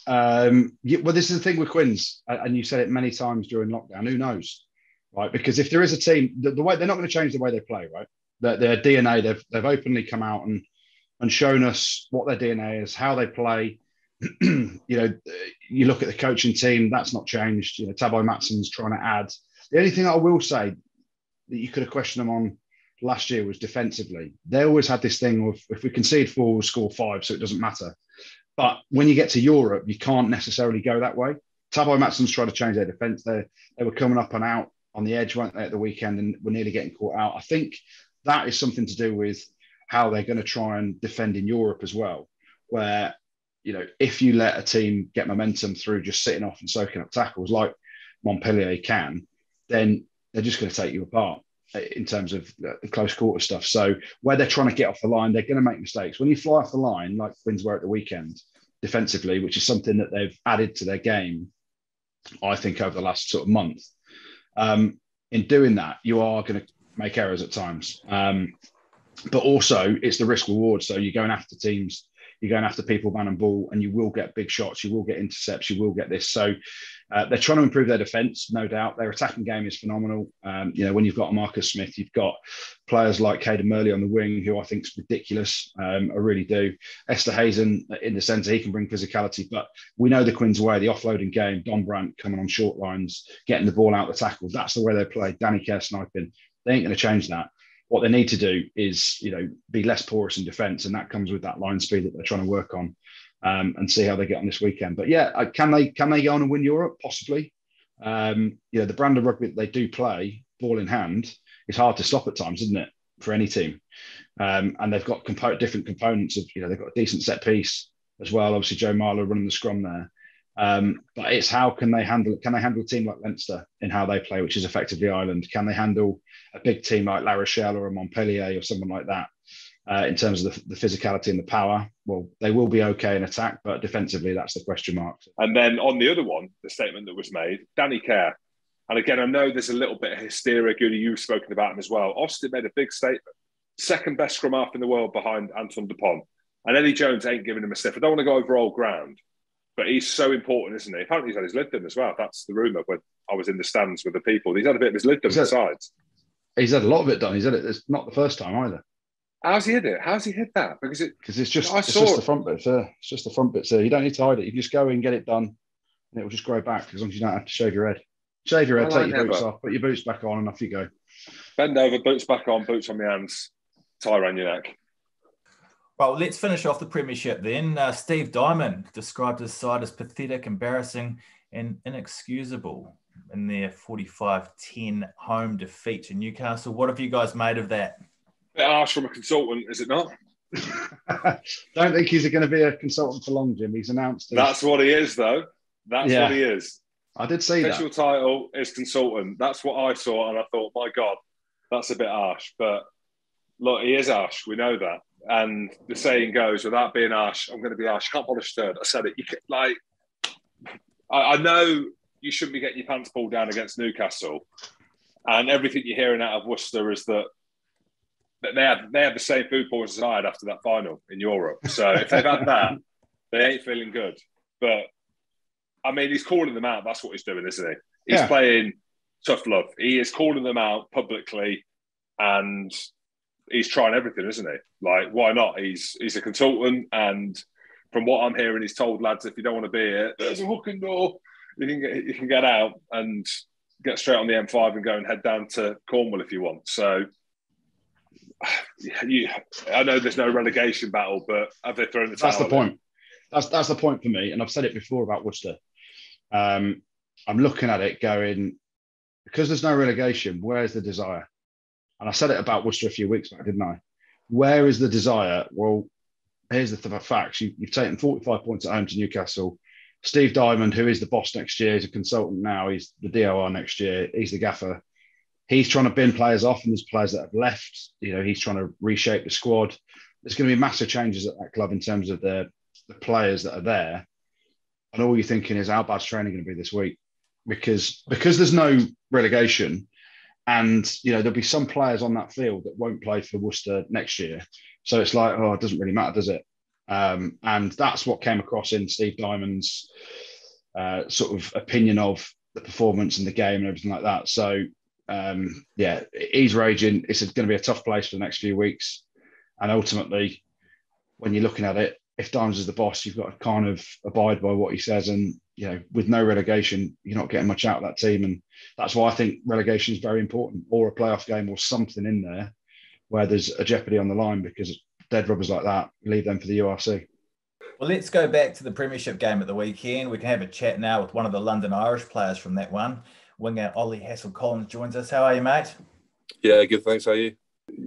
Um, yeah, well, this is the thing with Quins, and you said it many times during lockdown. Who knows, right? Because if there is a team, the, the way they're not going to change the way they play, right? Their, their DNA, they've they've openly come out and and shown us what their DNA is, how they play. you know, you look at the coaching team, that's not changed. You know, Tabai Matson's trying to add. The only thing I will say that you could have questioned them on last year was defensively. They always had this thing of if we concede four, we'll score five, so it doesn't matter. But when you get to Europe, you can't necessarily go that way. Tabai Matson's trying to change their defence. They they were coming up and out on the edge, weren't they, at the weekend, and were nearly getting caught out. I think that is something to do with how they're going to try and defend in Europe as well, where you know if you let a team get momentum through just sitting off and soaking up tackles like Montpellier can, then they're just going to take you apart in terms of the close quarter stuff. So where they're trying to get off the line, they're going to make mistakes. When you fly off the line, like Quins were at the weekend, defensively, which is something that they've added to their game, I think over the last sort of month. Um, in doing that, you are going to make errors at times. Um, but also it's the risk reward. So you're going after teams you're going after people man and ball, and you will get big shots, you will get intercepts, you will get this. So uh, they're trying to improve their defence, no doubt. Their attacking game is phenomenal. Um, you know, when you've got Marcus Smith, you've got players like Cadan Murley on the wing, who I think is ridiculous. Um, I really do. Esterhuizen in the centre, he can bring physicality, but we know the Quins way, the offloading game, Dombrandt coming on short lines, getting the ball out the tackle. That's the way they play. Danny Care sniping. They ain't going to change that. What they need to do is, you know, be less porous in defence, and that comes with that line speed that they're trying to work on um, and see how they get on this weekend. But yeah, uh, can they can they go on and win Europe? Possibly. Um, you know, the brand of rugby that they do play, ball in hand, is hard to stop at times, isn't it, for any team? Um, and they've got compo- different components of, you know, they've got a decent set piece as well. Obviously, Joe Marler running the scrum there. Um, but it's how can they handle Can they handle a team like Leinster in how they play, which is effectively Ireland? Can they handle a big team like La Rochelle or a Montpellier or someone like that? uh, in terms of the, the, physicality and the power. Well, they will be okay in attack, but defensively, that's the question mark. And then on the other one, the statement that was made, Danny Care. And again, I know there's a little bit of hysteria. Goody, you've spoken about him as well. Austin made a big statement. Second best scrum half in the world behind Antoine Dupont. And Eddie Jones ain't giving him a sniff. I don't want to go over old ground, but he's so important, isn't he? Apparently, he's had his lid done as well. That's the rumour when I was in the stands with the people. He's had a bit of his lid done he's had, besides. He's had a lot of it done. He's had it. It's not the first time either. How's he hit it? How's he hit that? Because it because it's just it's just it. the front bit, sir. It's just the front bit, sir. You don't need to hide it. You can just go and get it done, and it will just grow back as long as you don't have to shave your head. Shave your head, take your boots off, put your boots back on, and off you go. Bend over, boots back on, boots on my hands, tie around your neck. Well, let's finish off the premiership then. Uh, Steve Diamond described his side as pathetic, embarrassing, and inexcusable in their 45-10 home defeat to Newcastle. What have you guys made of that? bit harsh from a consultant, is it not? Don't think he's going to be a consultant for long, Jim. He's announced. His... That's what he is, though. That's yeah. what he is. I did see Official that. title is consultant. That's what I saw, and I thought, my God, that's a bit harsh. But look, he is harsh. We know that. And the saying goes, without being harsh, I'm going to be harsh. Can't polish third. I said it. You can, like, I, I know you shouldn't be getting your pants pulled down against Newcastle, and everything you're hearing out of Worcester is that that they had they had the same food poisoning as I had after that final in Europe. So if they've had that, they ain't feeling good. But I mean, he's calling them out. That's what he's doing, isn't he? He's yeah. playing tough love. He is calling them out publicly, and he's trying everything, isn't he? Like, why not? He's he's a consultant, and from what I'm hearing, he's told lads if you don't want to be here, there's a hooking door. You can get you can get out and get straight on the M5 and go and head down to Cornwall if you want. So you, I know there's no relegation battle, but have they thrown the That's the point. That's that's the point for me, and I've said it before about Worcester. Um, I'm looking at it going because there's no relegation. Where's the desire? And I said it about Worcester a few weeks back, didn't I? Where is the desire? Well, here's the th- facts. You, have taken 45 points at home to Newcastle. Steve Diamond, who is the boss next year, is a consultant now. He's the DOR next year. He's the gaffer he's trying to bin players off, and there's players that have left. You know, he's trying to reshape the squad. There's going to be massive changes at that club in terms of the the players that are there. And all you're thinking is how bad's training going to be this week? Because because there's no relegation, and you know there'll be some players on that field that won't play for Worcester next year. So it's like, oh, it doesn't really matter, does it? Um, and that's what came across in Steve Diamond's uh, sort of opinion of the performance and the game and everything like that. So um, yeah, he's raging. It's going to be a tough place for the next few weeks. And ultimately, when you're looking at it, if Dimes is the boss, you've got to kind of abide by what he says. And, you know, with no relegation, you're not getting much out of that team. And that's why I think relegation is very important or a playoff game or something in there where there's a jeopardy on the line because dead rubbers like that, leave them for the URC. Well, let's go back to the Premiership game at the weekend. We can have a chat now with one of the London Irish players from that one winger Ollie Hassell Collins joins us. How are you, mate? Yeah, good. Thanks. How are you?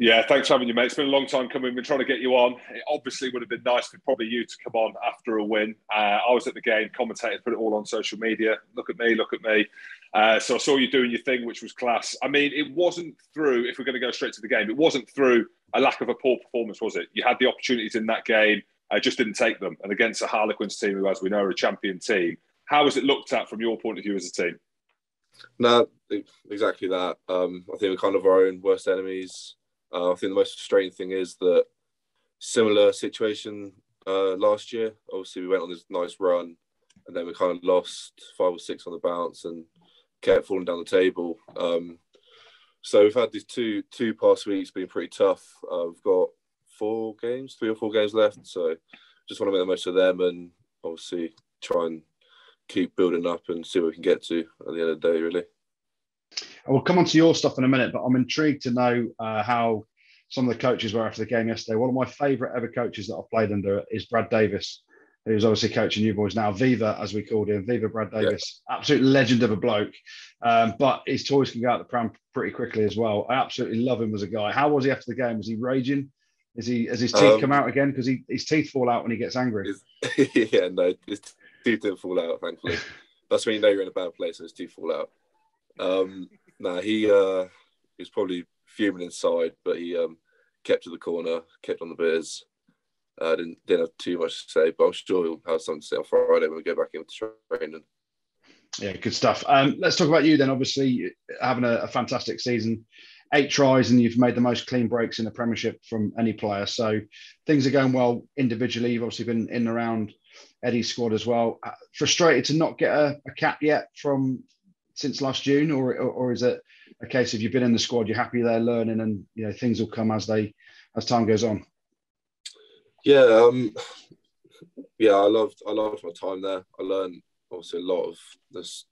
Yeah, thanks for having you, mate. It's been a long time coming. We've been trying to get you on. It obviously would have been nice for probably you to come on after a win. Uh, I was at the game, commentated, put it all on social media. Look at me, look at me. Uh, so I saw you doing your thing, which was class. I mean, it wasn't through, if we're going to go straight to the game, it wasn't through a lack of a poor performance, was it? You had the opportunities in that game, I just didn't take them. And against a Harlequins team who, as we know, are a champion team, how was it looked at from your point of view as a team? No, exactly that. Um, I think we're kind of our own worst enemies. Uh, I think the most frustrating thing is that similar situation uh, last year. Obviously, we went on this nice run, and then we kind of lost five or six on the bounce and kept falling down the table. Um, so we've had these two two past weeks been pretty tough. Uh, we've got four games, three or four games left. So just want to make the most of them and obviously try and keep building up and see what we can get to at the end of the day, really. We'll come on to your stuff in a minute, but I'm intrigued to know uh, how some of the coaches were after the game yesterday. One of my favourite ever coaches that I've played under is Brad Davis, who's obviously coaching you boys now. Viva, as we called him, Viva Brad Davis, yeah. absolute legend of a bloke. Um, but his toys can go out the pram pretty quickly as well. I absolutely love him as a guy. How was he after the game? Was he raging? Is he has his teeth um, come out again? Because his teeth fall out when he gets angry. yeah, no, his teeth didn't fall out. Thankfully, that's when you know you're in a bad place and his teeth fall out. Um, nah, he uh, was probably fuming inside, but he um, kept to the corner, kept on the beers. Uh, didn't didn't have too much to say, but I'm sure he'll have something to say on Friday when we go back into training. Yeah, good stuff. Um, let's talk about you then. Obviously, having a, a, fantastic season, eight tries, and you've made the most clean breaks in the Premiership from any player. So things are going well individually. You've obviously been in and around Eddie's squad as well. Uh, frustrated to not get a, a cap yet from since last June, or, or, or is it a case of you've been in the squad, you're happy there learning, and you know things will come as they as time goes on? Yeah, um, yeah, I loved I loved my time there. I learned obviously a lot of this.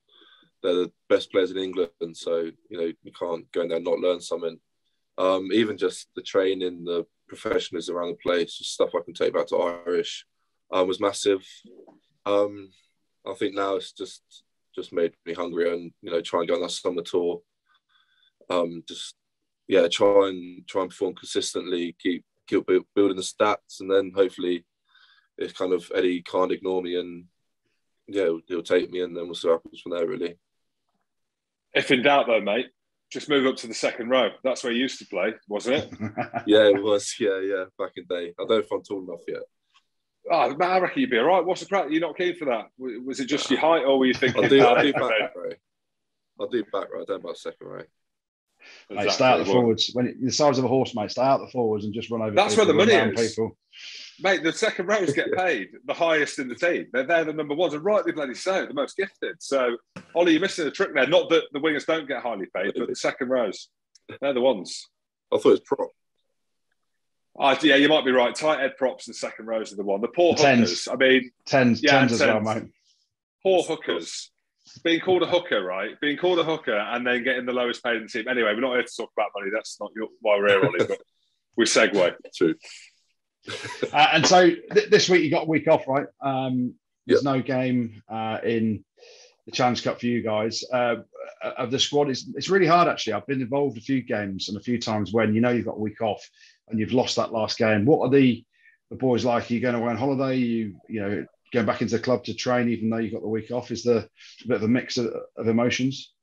They're the best players in England, so you know you can't go in there and not learn something. Um, even just the training, the professionalism around the place, just stuff I can take back to Irish, um, was massive. Um, I think now it's just just made me hungrier and you know try and go on that summer tour. Um, just yeah, try and try and perform consistently, keep keep building the stats, and then hopefully, if kind of Eddie can't ignore me and yeah, he'll, he'll take me, and then we'll see what happens from there. Really. If in doubt, though, mate, just move up to the second row. That's where you used to play, wasn't it? yeah, it was. Yeah, yeah, back in day. I don't know if I'm tall enough yet. Oh, I reckon you'd be all right. What's the crack? You're not keen for that? Was it just your height, or were you thinking? I'll do, I'll do back row. I'll do back row. I don't about second row. Exactly. Mate, stay out the forwards. When it, the size of a horse, mate, stay out the forwards and just run over. That's where the money is. People. Mate, the second rows get paid the highest in the team. They're, they're the number ones, and rightly bloody so, the most gifted. So, Ollie, you're missing a trick there. Not that the wingers don't get highly paid, but the second rows, they're the ones. I thought it was prop. Uh, yeah, you might be right. Tight head props and second rows are the one. The poor tens. hookers. I mean, tens, yeah, tens as well, mate. Poor hookers. Being called a hooker, right? Being called a hooker and then getting the lowest paid in the team. Anyway, we're not here to talk about money. That's not your, why we're here, Ollie. but we segue. True. uh, and so th- this week you got a week off, right? Um, there's yep. no game uh, in the Challenge Cup for you guys. Uh, of the squad, it's, it's really hard actually. I've been involved a few games and a few times when you know you've got a week off and you've lost that last game. What are the the boys like? Are you going away on holiday? Are you you know going back into the club to train even though you've got the week off? Is there a bit of a mix of, of emotions?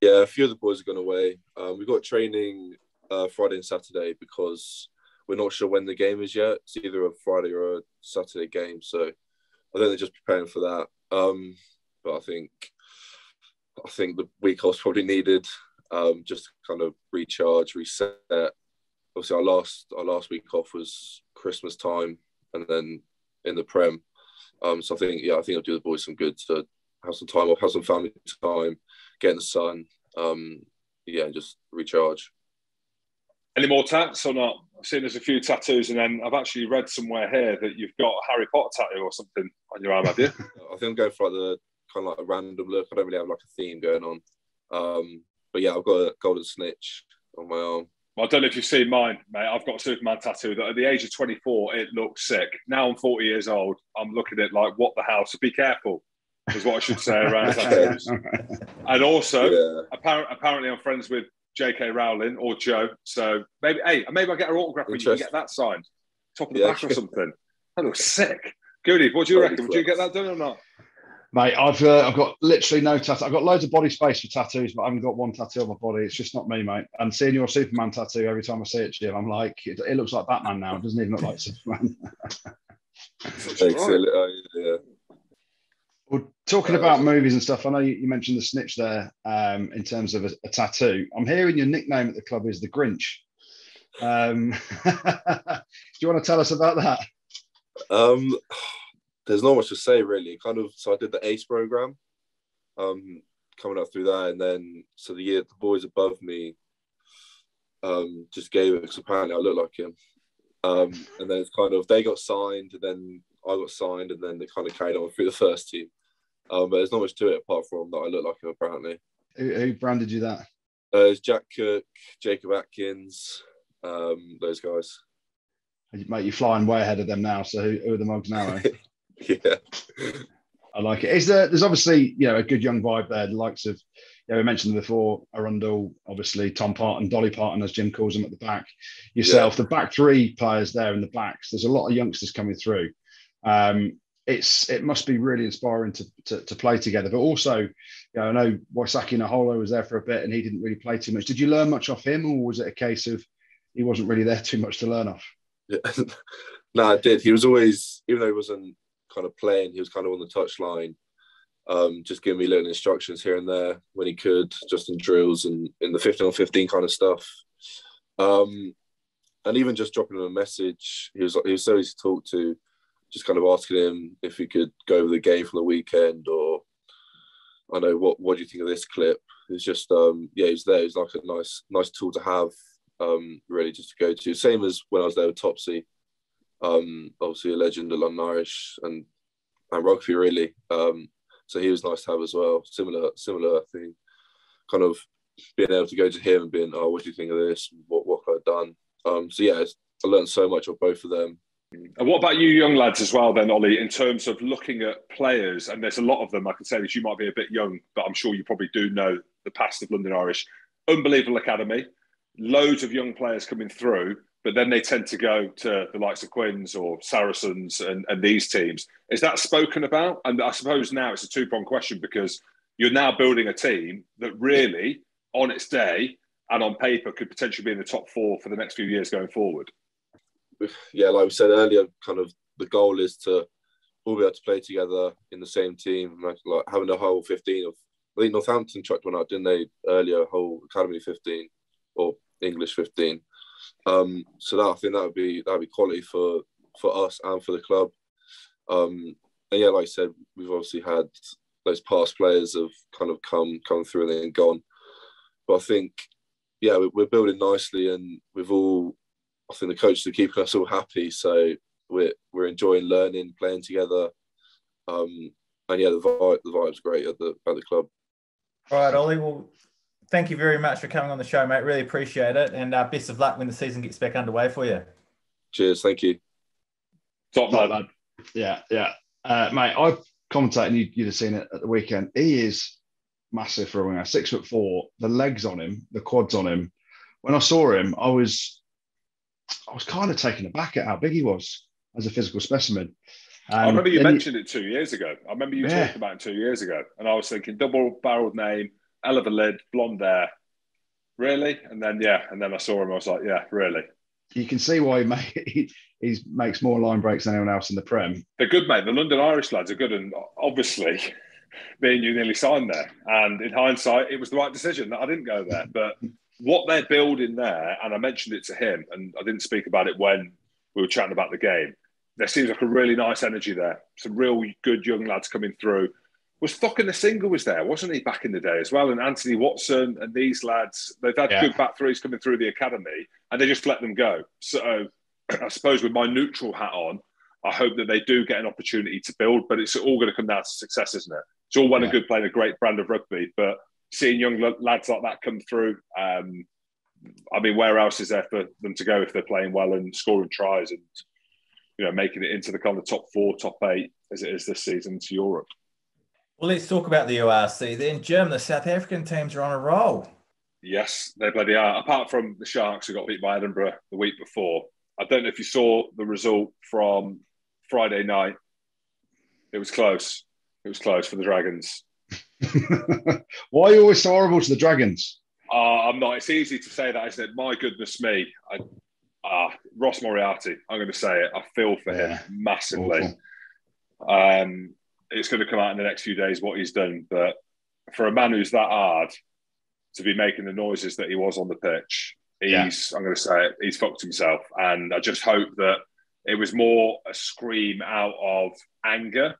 Yeah, a few of the boys are going away. Um, we've got training uh, Friday and Saturday because we're not sure when the game is yet. It's either a Friday or a Saturday game, so I think they're just preparing for that. Um, but I think I think the week off's probably needed um, just to kind of recharge, reset. Obviously, our last our last week off was Christmas time, and then in the Prem. Um, so I think yeah, I think I'll do the boys some good to have some time off, have some family time, get in the sun. Um, yeah, just recharge. Any more tats or not? I've seen there's a few tattoos, and then I've actually read somewhere here that you've got a Harry Potter tattoo or something on your arm, have you? I think I'm going for like the kind of like a random look. I don't really have like a theme going on. Um, but yeah, I've got a golden snitch on my arm. I don't know if you've seen mine, mate. I've got a Superman tattoo that at the age of 24, it looks sick. Now I'm 40 years old. I'm looking at it like, what the hell? So be careful, is what I should say around tattoos. and also, yeah. apparently, apparently, I'm friends with J.K. Rowling or Joe. So maybe, hey, maybe I'll get her autograph when you can get that signed. Top of the yeah. back or something. That looks sick. Goody, what do you reckon? Would you get that done or not? Mate, I've uh, I've got literally no tattoo. I've got loads of body space for tattoos, but I haven't got one tattoo on my body. It's just not me, mate. And seeing your Superman tattoo every time I see it, Jim, I'm like, it, it looks like Batman now. It doesn't even look like Superman. Excellent. Oh, yeah. Well, talking about movies and stuff, I know you, you mentioned the snitch there um, in terms of a, a, tattoo. I'm hearing your nickname at the club is the Grinch. Um, do you want to tell us about that? Um, there's not much to say really. Kind of. So I did the ACE program, um, coming up through that, and then so the year the boys above me, um, just gave it because apparently I look like him. Um, and then it's kind of they got signed, and then I got signed, and then they kind of carried on through the first team. Um, but there's not much to it apart from that I look like him apparently. Who, who branded you that? Uh, it's Jack Cooke, Jacob Atkins, um, those guys. Mate, you're flying way ahead of them now. So who, who are the mugs now? Eh? yeah. I like it. Is there? There's obviously you know a good young vibe there. The likes of, you know, we mentioned before. Arundell, obviously Tom Parton, Dolly Parton, as Jim calls them at the back. Yourself, yeah. the back three players there in the backs. There's a lot of youngsters coming through. Um, it's it must be really inspiring to, to, to play together. But also, you know, I know Waisake Naholo was there for a bit and he didn't really play too much. Did you learn much off him, or was it a case of he wasn't really there too much to learn off? Yeah. no, I did. He was always, even though he wasn't kind of playing, he was kind of on the touchline, um, just giving me little instructions here and there when he could, just in drills and in the 15 on 15 kind of stuff. Um, and even just dropping him a message, he was he was so easy to talk to. Just kind of asking him if he could go over the game from the weekend, or I know what what do you think of this clip? It's just um, yeah, he's there. He's like a nice nice tool to have, um, really just to go to. Same as when I was there with Topsy um, obviously a legend of London Irish and and rugby really. Um, so he was nice to have as well. Similar similar thing, kind of being able to go to him and being, oh, what do you think of this? What what could I have done? Um, so yeah, I learned so much of both of them. And what about you, young lads, as well, then, Ollie, in terms of looking at players? And there's a lot of them. I can say this, you might be a bit young, but I'm sure you probably do know the past of London Irish. Unbelievable academy, loads of young players coming through but then they tend to go to the likes of Quins or Saracens and, and these teams. Is that spoken about? And I suppose now it's a two pronged question because you're now building a team that really, on its day and on paper, could potentially be in the top four for the next few years going forward. Yeah, like we said earlier, kind of the goal is to all be able to play together in the same team, like, like having a whole 15 of. I think Northampton chucked one out, didn't they, earlier, whole academy 15 or English 15. Um, so that I think that would be that would be quality for for us and for the club. Um, and yeah, like I said, we've obviously had those past players have kind of come come through and then gone. But I think, yeah, we're building nicely, and we've all. I think the coaches are keeping us all happy, so we're we're enjoying learning, playing together, um, and yeah, the vibe the vibe's great at the at the club. All right, Ollie. Well, thank you very much for coming on the show, mate. Really appreciate it. And uh, best of luck when the season gets back underway for you. Cheers. Thank you. Top man. Yeah, yeah. Uh, mate, I commentated, and you, would have seen it at the weekend. He is massive for a winger, six foot four, the legs on him, the quads on him. When I saw him, I was I was kind of taken aback at how big he was as a physical specimen. Um, I remember you mentioned he, it two years ago. I remember you yeah. talking about it two years ago, and I was thinking double barreled name, hell of a lid, blonde hair. Really? And then yeah, and then I saw him. I was like, yeah, really. You can see why he, make, he, he makes more line breaks than anyone else in the Prem. They're good, mate. The London Irish lads are good, and obviously, being you nearly signed there. And in hindsight, it was the right decision that I didn't go there. But what they're building there, and I mentioned it to him, and I didn't speak about it when we were chatting about the game. There seems like a really nice energy there. Some real good young lads coming through was Cokanasiga was there, wasn't he, back in the day as well? And Anthony Watson and these lads, they've had yeah. good back threes coming through the academy and they just let them go. So I suppose with my neutral hat on, I hope that they do get an opportunity to build, but it's all going to come down to success, isn't it? It's all well yeah. and good playing a great brand of rugby, but seeing young lads like that come through, um, I mean, where else is there for them to go if they're playing well and scoring tries and you know making it into the kind of top four, top eight as it is this season to Europe? Well, let's talk about the URC then. Jim, the South African teams are on a roll. Yes, they bloody are. Apart from the Sharks who got beat by Edinburgh the week before, I don't know if you saw the result from Friday night. It was close. It was close for the Dragons. Why are you always so horrible to the Dragons? Uh, I'm not. It's easy to say that, isn't it? My goodness me. I, uh, Ross Moriarty, I'm going to say it. I feel for yeah. him massively. Um, it's going to come out in the next few days what he's done. But for a man who's that hard to be making the noises that he was on the pitch, he's, yeah. I'm going to say it, he's fucked himself. And I just hope that It was more a scream out of anger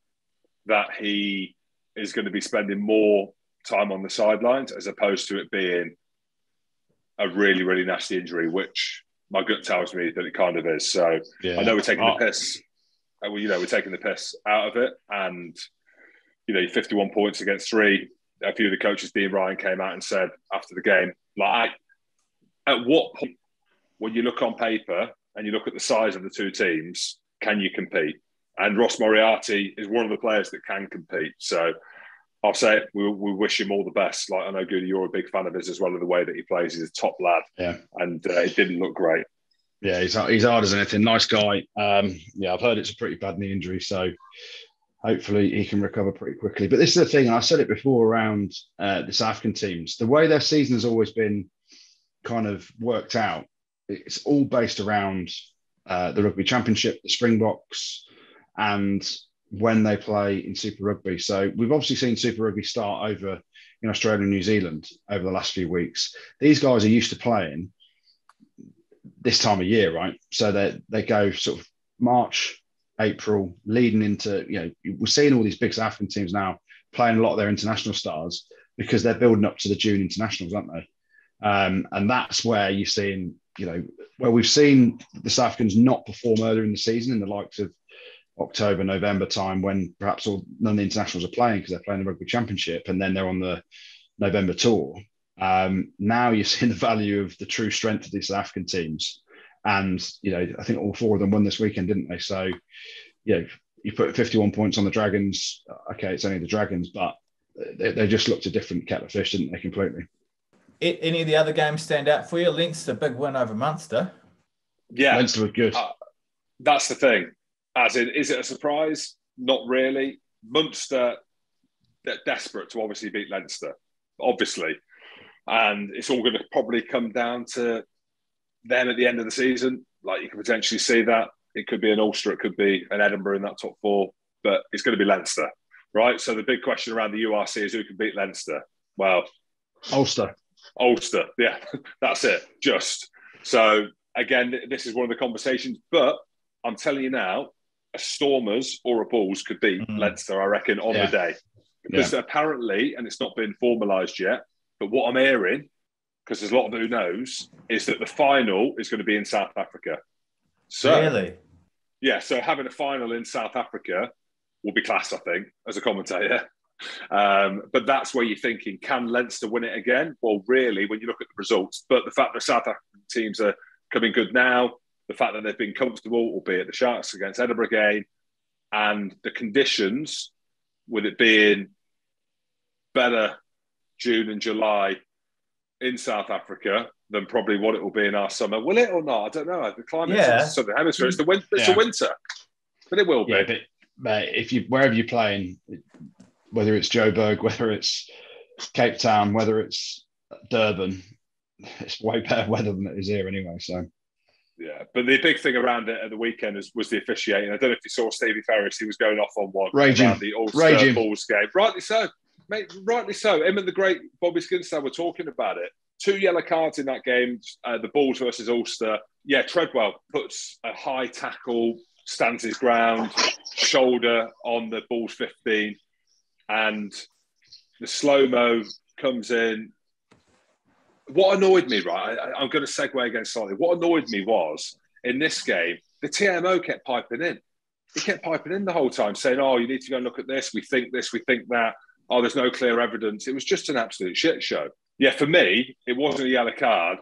that he is going to be spending more time on the sidelines as opposed to it being a really, really nasty injury, which my gut tells me that it kind of is. So Yeah. I know we're taking Oh, the piss. Uh, Well, you know, we're taking the piss out of it, and you know, 51 points against three. A few of the coaches, Dean Ryan, came out and said after the game, like, at what point, when you look on paper and you look at the size of the two teams, can you compete? And Ross Moriarty is one of the players that can compete. So I'll say it, we, we wish him all the best. Like I know, Goody, you're a big fan of his as well, of the way that he plays. He's a top lad, Yeah. and uh, it didn't look great. Yeah, he's, he's hard as anything. Nice guy. Um, yeah, I've heard it's a pretty bad knee injury, so hopefully he can recover pretty quickly. But this is the thing, and I said it before around uh, the South African teams. The way their season has always been kind of worked out, it's all based around uh, the Rugby Championship, the Springboks, and when they play in Super Rugby. So we've obviously seen Super Rugby start over in Australia and New Zealand over the last few weeks. These guys are used to playing this time of year, right? So they they go sort of March, April, leading into you know we're seeing all these big South African teams now playing a lot of their international stars because they're building up to the June internationals, aren't they? Um, and that's where you're seeing you know where we've seen the South Africans not perform earlier in the season in the likes of October, November time when perhaps all, none of the internationals are playing because they're playing the rugby championship and then they're on the November tour. Um, now you're seeing the value of the true strength of these South African teams. And, you know, I think all four of them won this weekend, didn't they? So, you know, you put 51 points on the Dragons. Okay, it's only the Dragons, but they, they just looked a different kettle of fish, didn't they, completely? A- Any of the other games stand out for you? Leinster, big win over Munster. Yeah, Leinster were good. Uh, that's the thing. As in, is it a surprise? Not really. Munster, they're desperate to obviously beat Leinster, obviously. And it's all going to probably come down to them at the end of the season. Like you can potentially see that. It could be an Ulster, it could be an Edinburgh in that top four, but it's going to be Leinster, right? So the big question around the URC is who can beat Leinster? Well, Ulster. Ulster. Yeah, that's it. Just so again, this is one of the conversations. But I'm telling you now, a Stormers or a Bulls could beat Mhm. Leinster, I reckon, on Yeah. the day. Because apparently, and it's not been formalised yet, but what I'm hearing, because there's a lot of who knows, is that the final is going to be in South Africa. So Really? yeah, so having a final in South Africa will be class, I think, as a commentator. Um, but that's where you're thinking, can Leinster win it again? Well, really, when you look at the results, but the fact that South African teams are coming good now, the fact that they've been comfortable, albeit the Sharks against Edinburgh again, and the conditions, with it being better June and July in South Africa than probably what it will be in our summer. Will it or not? I don't know. The climate Yeah. in the southern hemisphere. It's the win- It's Yeah. the winter, but it will be. Yeah, but, but if you wherever you're playing, whether it's Joburg, whether it's Cape Town, whether it's Durban, it's way better weather than it is here anyway. So Yeah, but the big thing around it at the weekend is, was the officiating. I don't know if you saw Stevie Ferris; he was going off on one Raging. around the Ulster Raging. Bulls game. Rightly so, mate. Rightly so. Him and the great Bobby Skinstad were talking about it. Two yellow cards in that game. Uh, the Bulls versus Ulster. Yeah, Treadwell puts a high tackle, stands his ground, shoulder on the Bulls fifteen, and the slow mo comes in. What annoyed me, right? I, I'm going to segue again slightly. What annoyed me was in this game, the TMO kept piping in. He kept piping in the whole time, saying, "Oh, you need to go and look at this. We think this. We think that. Oh, there's no clear evidence." It was just an absolute shit show. Yeah, for me, it wasn't a yellow card,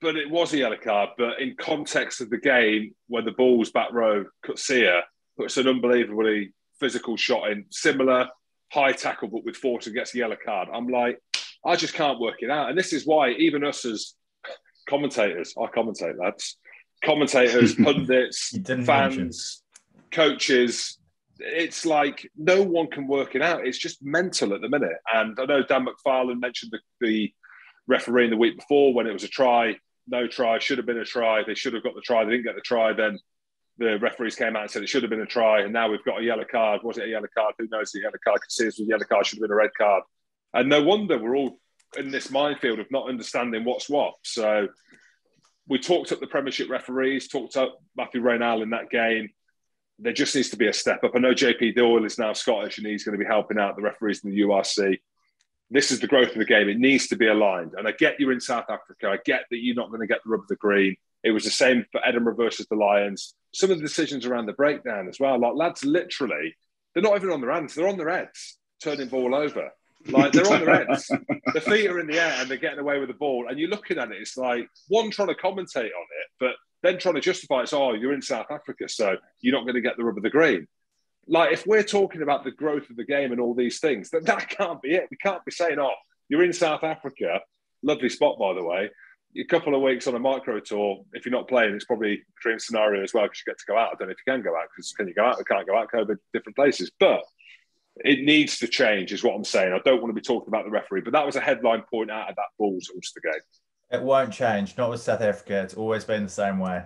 but it was a yellow card. But in context of the game, when the Bulls back row Coetzee puts an unbelievably physical shot in, similar high tackle, but with force and gets a yellow card. I'm like, I just can't work it out. And this is why even us as commentators, I commentate, lads, commentators, pundits, didn't mention. fans, coaches, it's like no one can work it out. It's just mental at the minute. And I know Dan McFarland mentioned the, the referee in the week before when it was a try, no try, should have been a try. They should have got the try. They didn't get the try. Then the referees came out and said it should have been a try. And now we've got a yellow card. Was it a yellow card? Who knows? The yellow card could see us with the yellow card should have been a red card. And no wonder we're all in this minefield of not understanding what's what. So we talked up the Premiership referees, talked up Mathieu Raynal in that game. There just needs to be a step up. I know JP Doyle is now Scottish and he's going to be helping out the referees in the URC. This is the growth of the game. It needs to be aligned. And I get you're in South Africa. I get that you're not going to get the rub of the green. It was the same for Edinburgh versus the Lions. Some of the decisions around the breakdown as well. Like lads, literally, they're not even on their hands; they're on their heads, turning ball over. Like they're on their heads. the feet are in the air and they're getting away with the ball. And you're looking at it, it's like one trying to commentate on it, but then trying to justify it's oh, you're in South Africa, so you're not going to get the rub of the green. Like if we're talking about the growth of the game and all these things, that that can't be it. We can't be saying, oh, you're in South Africa, lovely spot by the way. A couple of weeks on a micro tour, if you're not playing, it's probably a dream scenario as well because you get to go out. I don't know if you can go out because can you go out? I can't go out. COVID, different places, but it needs to change, is what I'm saying. I don't want to be talking about the referee, but that was a headline point out of that Bulls Ulster game. It won't change. Not with South Africa. It's always been the same way.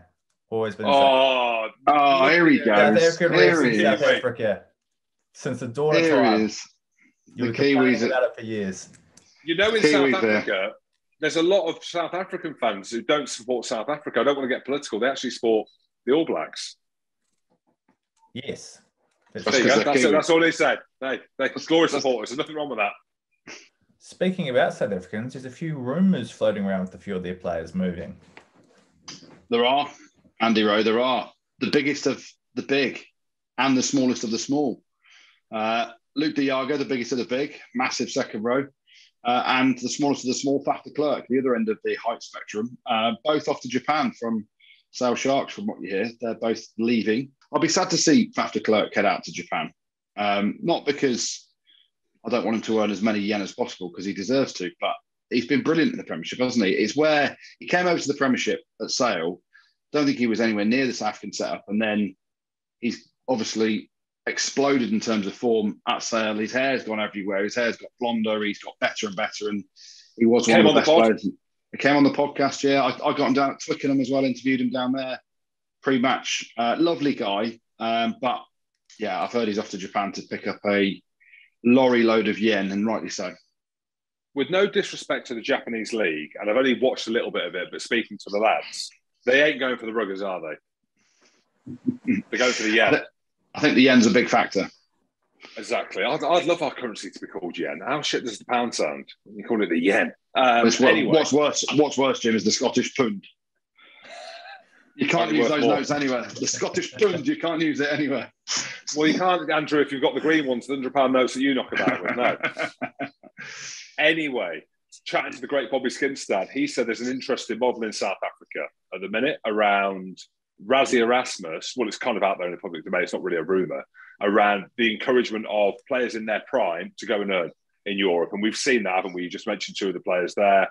Always been. The oh, same. oh, oh here he goes. South African here refs he in is. South Africa since the dawn of Here time. he is. You were The complaining Kiwis. about it for years. You know, in Kiwis South there. Africa, there's a lot of South African fans who don't support South Africa. I don't want to get political. They actually support the All Blacks. Yes. That's There you go. they're That's, That's all he said. Hey, they, glorious supporters. There's nothing wrong with that. Speaking about South Africans, there's a few rumours floating around with a few of their players moving. There are, Andy Rowe, there are. The biggest of the big and the smallest of the small. Uh, Lood de Jager, the biggest of the big, massive second row. Uh, and the smallest of the small, Faf de Klerk, the other end of the height spectrum, uh, both off to Japan from Sale Sharks, from what you hear. They're both leaving. I'll be sad to see Faf de Klerk head out to Japan. Um, not because I don't want him to earn as many yen as possible, because he deserves to, but he's been brilliant in the Premiership, hasn't he? It's where he came over to the Premiership at Sale. Don't think he was anywhere near South African setup, and then he's obviously exploded in terms of form at Sale. His hair's gone everywhere. His hair's got blonder. He's got better and better, and he was one Came of the on best pod. players. He came on the podcast. Yeah, I, I got him down at Twickenham as well. Interviewed him down there pre-match. Uh, lovely guy, um, but yeah, I've heard he's off to Japan to pick up a lorry load of yen, and rightly so. With no disrespect to the Japanese league, and I've only watched a little bit of it, but speaking to the lads, they ain't going for the ruggers, are they? They're going for the yen. I think the yen's a big factor. Exactly. I'd, I'd love our currency to be called yen. How shit does the pound sound? You call it the yen. Um, It's anyway, What's worse? What's worse, Jim, is the Scottish pund. You can't use those more. notes anywhere. The Scottish pund, you can't use it anywhere. well, you can't, Andrew, if you've got the green ones, the hundred pound notes that you knock about with. No. Anyway, chatting to the great Bobby Skinstad, he said there's an interesting model in South Africa at the minute around Rassie Erasmus. Well, it's kind of out there in the public domain. It's not really a rumor around the encouragement of players in their prime to go and earn in Europe, and we've seen that, haven't we? You just mentioned two of the players there.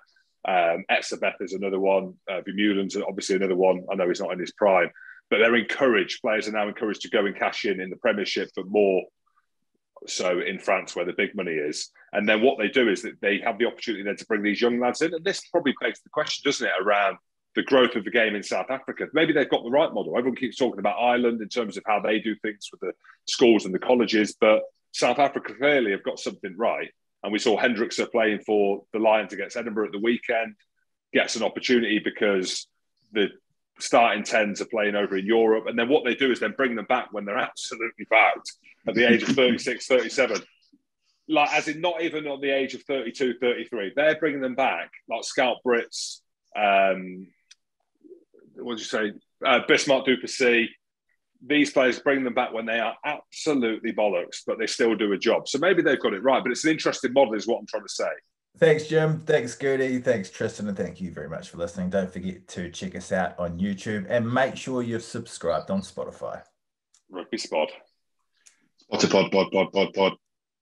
Um, Etzebeth is another one. Uh, Vermeulen's obviously another one. I know he's not in his prime, but they're encouraged. Players are now encouraged to go and cash in in the Premiership, but more so in France where the big money is. And then what they do is that they have the opportunity then to bring these young lads in. And this probably begs the question, doesn't it, around the growth of the game in South Africa? Maybe they've got the right model. Everyone keeps talking about Ireland in terms of how they do things with the schools and the colleges, but South Africa clearly have got something right. And we saw Hendrickson playing for the Lions against Edinburgh at the weekend, gets an opportunity because the starting tens are playing over in Europe. And then what they do is then bring them back when they're absolutely bagged at the age of 36, 37. Like, as in not even on the age of 32, 33. They're bringing them back, like Schalk Brits, um, what did you say? Uh, Bismarck du Plessis. These players bring them back when they are absolutely bollocks, but they still do a job. So maybe they've got it right, but it's an interesting model, is what I'm trying to say. Thanks, Jim. Thanks, Goody. Thanks, Tristan. And thank you very much for listening. Don't forget to check us out on YouTube and make sure you've subscribed on Spotify. Rugby Spot. Pod, pod, pod, pod, pod, pod.